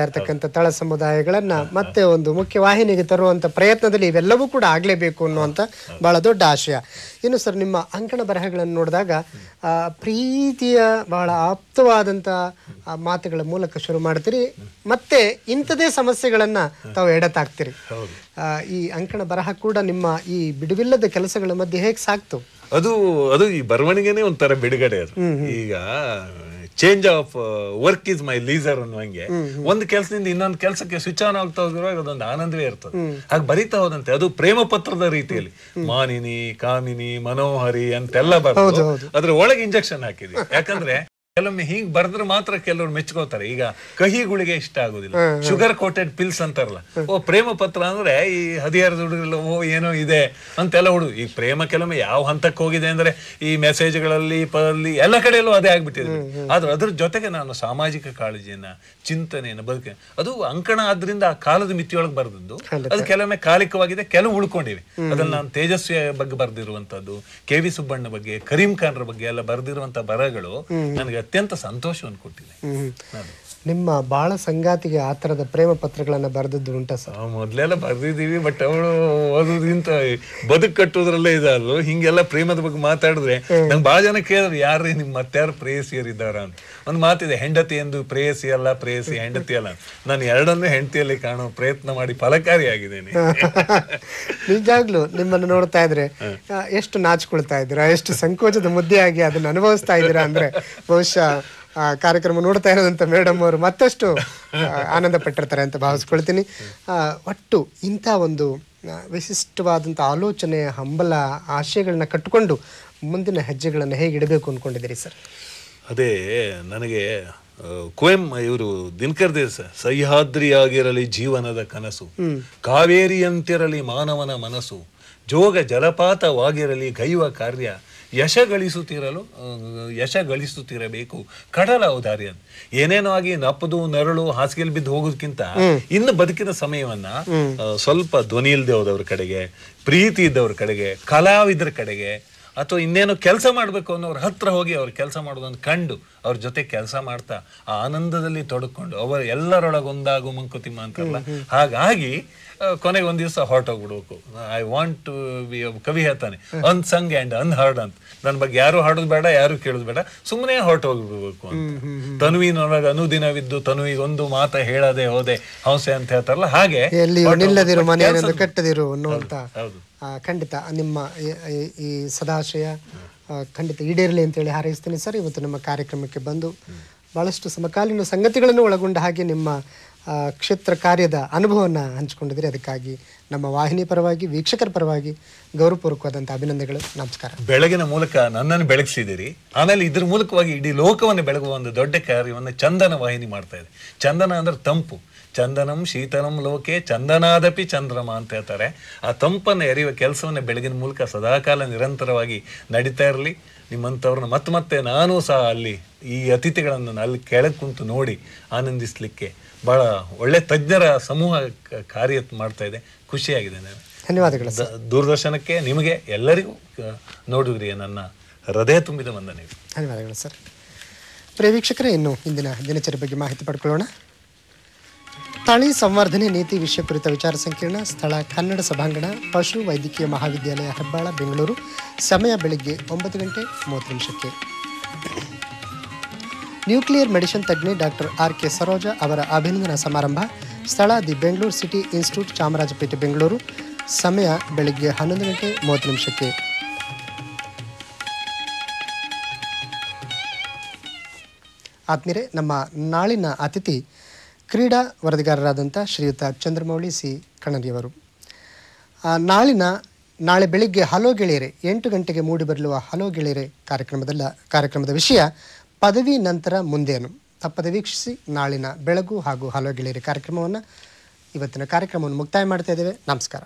ಇರ್ತಕ್ಕಂಥ ತಳ ಸಮುದಾಯಗಳನ್ನ ಮತ್ತೆ ಒಂದು ಮುಖ್ಯ ವಾಹಿನಿಗೆ ತರುವಂತ ಪ್ರಯತ್ನದಲ್ಲಿ ಇವೆಲ್ಲವೂ ಕೂಡ ಆಗ್ಲೇಬೇಕು ಅನ್ನುವಂತ ಬಹಳ ದೊಡ್ಡ ಆಶಯ. ಇನ್ನು ಸರ್ ನಿಮ್ಮ ಅಂಕಣ ಬರಹಗಳನ್ನು ನೋಡಿದಾಗ ಪ್ರೀತಿಯ ಬಹಳ ಆಪ್ತವಾದಂತ ಮಾತುಗಳ ಮೂಲಕ ಶುರು ಮಾಡ್ತೀರಿ. ಮತ್ತೆ ಇಂಥದೇ ಸಮಸ್ಯೆಗಳನ್ನ ತಾವು ಎಡತಾಕ್ತೀರಿ ಈ ಅಂಕಣ ಬರಹ ಕೂಡ ನಿಮ್ಮ ಈ ಬಿಡುವಿಲ್ಲದ ಕೆಲಸಗಳ ಮಧ್ಯೆ ಹೇಗೆ ಸಾಕ್ತು? ಅದು ಅದು ಈ ಬರವಣಿಗೆನೆ ಒಂಥರ ಬಿಡುಗಡೆ ಅದು. ಈಗ change of work is my leisure ಅನ್ನುವಂಗೆ. ಒಂದು ಕೆಲಸದಿಂದ ಇನ್ನೊಂದು ಕೆಲಸಕ್ಕೆ ಸ್ವಿಚ್ ಆನ್ ಆಗ್ತಾ ಹೋಗಿರುವಾಗ ಅದೊಂದು ಆನಂದವೇ ಇರ್ತದೆ. ಹಾಗೆ ಬರಿತಾ ಹೋದಂತೆ ಅದು ಪ್ರೇಮ ಪತ್ರದ ರೀತಿಯಲ್ಲಿ. ಮಾನಿನಿ ಕಾಮಿನಿ ಮನೋಹರಿ ಅಂತೆಲ್ಲ ಬರೋದು ಅದ್ರ ಒಳಗೆ ಇಂಜೆಕ್ಷನ್ ಹಾಕಿದ್ವಿ ಯಾಕಂದ್ರೆ ಕೆಲವೊಮ್ಮೆ ಹಿಂಗ್ ಬರೆದ್ರೆ ಮಾತ್ರ ಕೆಲವರು ಮೆಚ್ಕೋತಾರೆ. ಈಗ ಕಹಿ ಗುಳಿಗೆ ಇಷ್ಟ ಆಗುದಿಲ್ಲ. ಶುಗರ್ ಕೋಟೆಡ್ ಪಿಲ್ಸ್ ಅಂತಾರಲ್ಲ. ಓ ಪ್ರೇಮ ಪತ್ರ ಅಂದ್ರೆ ಈ ಹದಿಹರದ ಹುಡುಗರೆಲ್ಲ ಓ ಏನೋ ಇದೆ ಅಂತೆಲ್ಲ ಹುಡುಗ ಈ ಪ್ರೇಮ ಕೆಲವೊಮ್ಮೆ ಯಾವ ಹಂತಕ್ಕೆ ಹೋಗಿದೆ ಅಂದ್ರೆ ಈ ಮೆಸೇಜ್ಗಳಲ್ಲಿ ಪದಲ್ಲಿ ಎಲ್ಲ ಕಡೆಯಲ್ಲೂ ಅದೇ ಆಗ್ಬಿಟ್ಟಿದೆ. ಆದ್ರೆ ಅದ್ರ ಜೊತೆಗೆ ನಾನು ಸಾಮಾಜಿಕ ಕಾಳಜಿಯನ್ನ ಚಿಂತನೆಯನ್ನ ಬದುಕಿನ ಅದು ಅಂಕಣ ಆದ್ರಿಂದ ಆ ಕಾಲದ ಮಿತಿಯೊಳಗೆ ಬರೆದದ್ದು. ಅದು ಕೆಲವೊಮ್ಮೆ ಕಾಲಿಕವಾಗಿದೆ ಕೆಲವು ಉಳ್ಕೊಂಡಿವೆ. ಅದನ್ನ ನಾನು ತೇಜಸ್ವಿಯ ಬಗ್ಗೆ ಬರೆದಿರುವಂತದ್ದು ಕೆ ವಿ ಸುಬ್ಬಣ್ಣ ಬಗ್ಗೆ ಕರೀಂ ಖಾನ್ರ ಬಗ್ಗೆ ಎಲ್ಲ ಬರೆದಿರುವಂತ ಬರಗಳು ನನಗೆ ಅತ್ಯಂತ ಸಂತೋಷವನ್ನು ಕೊಟ್ಟಿದೆ ಹ್ಮ್. ನಿಮ್ಮ ಬಾಳ ಸಂಗಾತಿಗೆ ಆ ತರದ ಪ್ರೇಮ ಪತ್ರಗಳನ್ನ ಬರೆದದ್ದು ಉಂಟ ಸರ್? ಮೊದಲೆಲ್ಲ ಬರೆದಿದ್ದೀವಿ ಬರ್ದಿದೀವಿ ಬಟ್ ಅವಳು ಓದೋದಿಂತ ಬದುಕು ಕಟ್ಟೋದ್ರಲ್ಲೇ ಇದಾದ್ರು ಹಿಂಗೆಲ್ಲ ಪ್ರೇಮದ ಬಗ್ಗೆ ಮಾತಾಡಿದ್ರೆ ನಂಗೆ ಬಹಳ ಜನ ಕೇಳಿದ್ರು ಯಾರು ನಿಮ್ ಮತ್ತಾರು ಪ್ರೇಯಸಿಯರಿದ್ದಾರ ಅಂತ. ಒಂದು ಮಾತಿದೆ ಹೆಂಡತಿ ಎಂದು ಪ್ರೇಯಸಿ ಅಲ್ಲ ಪ್ರೇಯಸಿ ಹೆಂಡತಿ ಅಲ್ಲ. ನಾನು ಎರಡನ್ನೂ ಹೆಂಡತಿಯಲ್ಲಿ ಕಾಣೋ ಪ್ರಯತ್ನ ಮಾಡಿ ಫಲಕಾರಿಯಾಗಿದ್ದೇನೆ. ನಿಜಾಗ್ಲೂ ನಿಮ್ಮನ್ನು ನೋಡ್ತಾ ಇದ್ರೆ ಎಷ್ಟು ನಾಚಿಕೊಳ್ತಾ ಇದ್ದೀರಾ ಎಷ್ಟು ಸಂಕೋಚದ ಮುದ್ದೆಯಾಗಿ ಅದನ್ನ ಅನುಭವಿಸ್ತಾ ಇದ್ದೀರಾ ಅಂದ್ರೆ ಬಹುಶಃ ಕಾರ್ಯಕ್ರಮ ನೋಡ್ತಾ ಇರೋದಂತ ಮೇಡಮ್ ಅವರು ಮತ್ತಷ್ಟು ಆನಂದ ಪಟ್ಟಿರ್ತಾರೆ ಅಂತ ಭಾವಿಸ್ಕೊಳ್ತೀನಿ. ಒಟ್ಟು ಇಂಥ ಒಂದು ವಿಶಿಷ್ಟವಾದಂಥ ಆಲೋಚನೆ ಹಂಬಲ ಆಶಯಗಳನ್ನ ಕಟ್ಟಿಕೊಂಡು ಮುಂದಿನ ಹೆಜ್ಜೆಗಳನ್ನು ಹೇಗೆ ಇಡಬೇಕು ಅಂದ್ಕೊಂಡಿದ್ದೀರಿ ಸರ್? ಅದೇ ನನಗೆ ಕುವೆಂ ಇವರು ದಿನಕರ್ ದೇಸ ಸಹ್ಯಾದ್ರಿಯಾಗಿರಲಿ ಜೀವನದ ಕನಸು ಕಾವೇರಿಯಂತಿರಲಿ ಮಾನವನ ಮನಸ್ಸು ಜೋಗ ಜಲಪಾತವಾಗಿರಲಿ ಗೈವ ಕಾರ್ಯ ಯಶ ಗಳಿಸುತ್ತಿರಲು ಯಶ ಗಳಿಸುತ್ತಿರಬೇಕು. ಕಡಲ ಔದಾರ್ಯ. ಅಂತ. ಏನೇನೋ ಆಗಿ ನಪ್ಪದು ನರಳು ಹಾಸಿಗೆಲ್ ಬಿದ್ದು ಹೋಗೋದಕ್ಕಿಂತ ಇನ್ನು ಬದುಕಿನ ಸಮಯವನ್ನ ಸ್ವಲ್ಪ ಧ್ವನಿ ಇಲ್ಲದೆ ಹೋದವ್ರ ಕಡೆಗೆ ಪ್ರೀತಿ ಇದ್ದವ್ರ ಕಡೆಗೆ ಕಲಾವಿದರ ಕಡೆಗೆ ಅಥವಾ ಇನ್ನೇನು ಕೆಲಸ ಮಾಡಬೇಕು ಅನ್ನೋರ ಹತ್ರ ಹೋಗಿ ಅವ್ರ ಕೆಲಸ ಮಾಡೋದನ್ನು ಕಂಡು ಅವ್ರ ಜೊತೆ ಕೆಲಸ ಮಾಡ್ತಾ ಆ ಆನಂದದಲ್ಲಿ ತೊಡಕೊಂಡು ಅವರ ಎಲ್ಲರೊಳಗೊಂದಾಗು ಮಂಕುತಿಮ್ಮ ಅಂತಲ್ಲ ಹಾಗಾಗಿ ಕೊನೆಗೆ ಒಂದ್ ದಿವಸ ಹೊರಟೋಗ್ಬಿಡ್ಬೇಕು. ಐ ವಾಂಟ್ ಟು ಬಿ ಕವಿ ಹೇಳ್ತಾನೆ ಅನ್ ಸಂಗ್ ಅಂಡ್ ಅನ್ಹರ್ಡ್ ಅಂತ. ನನ್ನ ಬಗ್ಗೆ ಯಾರು ಹಾಡೋದು ಬೇಡ ಯಾರು ಕೇಳೋದು ಬೇಡ ಸುಮ್ಮನೆ ಹೊರಟೋಗ್ಬಿಡ್ಬೇಕು ಅಂತ. ತನುವಿನೊಳಗೆ ಅನುದಿನವಿದ್ದು ತನುವಿಗೆ ಒಂದು ಮಾತ ಹೇಳದೆ ಹೋದೆ ಹೌಸೆ ಅಂತ ಹೇಳ್ತಾರಲ್ಲ? ಹಾಗೆ ಕಟ್ಟದಿರು ಅನ್ನುವಂತ ಹೌದು ಖಂಡಿತ ನಿಮ್ಮ ಈ- ಸದಾಶಯ ಖಂಡಿತ ಈಡೇರಲಿ ಅಂತೇಳಿ ಹಾರೈಸ್ತೀನಿ ಸರ್. ಇವತ್ತು ನಮ್ಮ ಕಾರ್ಯಕ್ರಮಕ್ಕೆ ಬಂದು ಭಾಳಷ್ಟು ಸಮಕಾಲೀನ ಸಂಗತಿಗಳನ್ನು ಒಳಗೊಂಡ ಹಾಗೆ ನಿಮ್ಮ ಕ್ಷೇತ್ರ ಕಾರ್ಯದ ಅನುಭವವನ್ನು ಹಂಚಿಕೊಂಡಿದ್ದೀರಿ. ಅದಕ್ಕಾಗಿ ನಮ್ಮ ವಾಹಿನಿ ಪರವಾಗಿ, ವೀಕ್ಷಕರ ಪರವಾಗಿ ಗೌರವಪೂರ್ವಕವಾದಂಥ ಅಭಿನಂದನೆಗಳು. ನಮಸ್ಕಾರ. ಬೆಳಗಿನ ಮೂಲಕ ನನ್ನನ್ನು ಬೆಳಗಿಸಿದಿರಿ ಆಮೇಲೆ ಇದ್ರ ಮೂಲಕವಾಗಿ ಇಡೀ ಲೋಕವನ್ನು ಬೆಳಗುವ ಒಂದು ದೊಡ್ಡ ಕಾರ್ಯವನ್ನು ಚಂದನ ವಾಹಿನಿ ಮಾಡ್ತಾ ಇದೆ. ಚಂದನ ಅಂದ್ರೆ ತಂಪು. ಚಂದನಂ ಶೀತಲಂ ಲೋಕೆ ಚಂದನಾದಪಿ ಚಂದ್ರಮ ಅಂತ ಹೇಳ್ತಾರೆ. ಆ ತಂಪನ್ನು ಎರೆಯುವ ಕೆಲಸವನ್ನು ಬೆಳಗಿನ ಮೂಲಕ ಸದಾಕಾಲ ನಿರಂತರವಾಗಿ ನಡೀತಾ ಇರಲಿ. ನಿಮ್ಮಂಥವ್ರನ್ನ ಮತ್ತೆ ಮತ್ತೆ ನಾನು ಸಹ ಅಲ್ಲಿ ಈ ಅತಿಥಿಗಳನ್ನು ಅಲ್ಲಿ ಕೆಳಗೆ ಕುಂತು ನೋಡಿ ಆನಂದಿಸಲಿಕ್ಕೆ ಬಹಳ ಒಳ್ಳೆ ತಜ್ಞರ ಸಮೂಹ ಕಾರ್ಯ ಮಾಡ್ತಾ ಇದೆ. ಖುಷಿಯಾಗಿದೆ ನಾನು. ಧನ್ಯವಾದಗಳು ದೂರದರ್ಶನಕ್ಕೆ ನಿಮಗೆ ಎಲ್ಲರಿಗೂ ನೋಡಿದ್ರಿ ನೋಡುವಿರಿ ನನ್ನ ಹೃದಯ ತುಂಬಿದ ವಂದನೆಗಳು. ಧನ್ಯವಾದಗಳು ಸರ್. ಪ್ರಿಯ ವೀಕ್ಷಕರೇ ಇನ್ನು ಇಂದಿನ ದಿನಚರಿ ಬಗ್ಗೆ ಮಾಹಿತಿ ಪಡ್ಕೊಳ್ಳೋಣ. ತಳಿ ಸಂವರ್ಧನೆ ನೀತಿ ವಿಷಯ ಕುರಿತ ವಿಚಾರ ಸಂಕಿರಣ ಸ್ಥಳ ಕನ್ನಡ ಸಭಾಂಗಣ, ಪಶು ವೈದ್ಯಕೀಯ ಮಹಾವಿದ್ಯಾಲಯ ಹೆಬ್ಬಾಳ, ಬೆಂಗಳೂರು. ಸಮಯ ಬೆಳಿಗ್ಗೆ ಒಂಬತ್ತು ಗಂಟೆ ಮೂವತ್ತು ನಿಮಿಷಕ್ಕೆ. ನ್ಯೂಕ್ಲಿಯರ್ ಮೆಡಿಸಿನ್ ತಜ್ಞೆ ಡಾಕ್ಟರ್ ಆರ್ ಕೆ ಸರೋಜ ಅವರ ಅಭಿನಂದನಾ ಸಮಾರಂಭ. ಸ್ಥಳ the Bengaluru city institute, Chamarajpet, Bengaluru. ಸಮಯ ಬೆಳಿಗ್ಗೆ ಹನ್ನೊಂದು ಗಂಟೆ ಮೂವತ್ತು ನಿಮಿಷಕ್ಕೆ. ಆತ್ಮೀರೆ ನಮ್ಮ ನಾಳಿನ ಅತಿಥಿ ಕ್ರೀಡಾ ವರದಿಗಾರರಾದಂಥ ಶ್ರೀಯುತ ಚಂದ್ರಮೌಳಿ ಸಿ. ಕಣರಿಯವರು ನಾಳಿನ, ನಾಳೆ ಬೆಳಿಗ್ಗೆ ಹಲೋ ಗೆಳೆಯರೆ, ಎಂಟು ಗಂಟೆಗೆ ಮೂಡಿ ಬರಲುವ ಹಲೋ ಗೆಳೆಯರೆ ಕಾರ್ಯಕ್ರಮದಲ್ಲ, ಕಾರ್ಯಕ್ರಮದ ವಿಷಯ ಪದವಿ ನಂತರ ಮುಂದೇನು ತಪ್ಪದೆ ವೀಕ್ಷಿಸಿ ನಾಳಿನ ಬೆಳಗು ಹಾಗೂ ಹಲೋ ಗೆಳೆಯರೆ ಕಾರ್ಯಕ್ರಮವನ್ನು ಇವತ್ತಿನ ಕಾರ್ಯಕ್ರಮವನ್ನು ಮುಕ್ತಾಯ ಮಾಡ್ತಾ ಇದ್ದೇವೆ. ನಮಸ್ಕಾರ.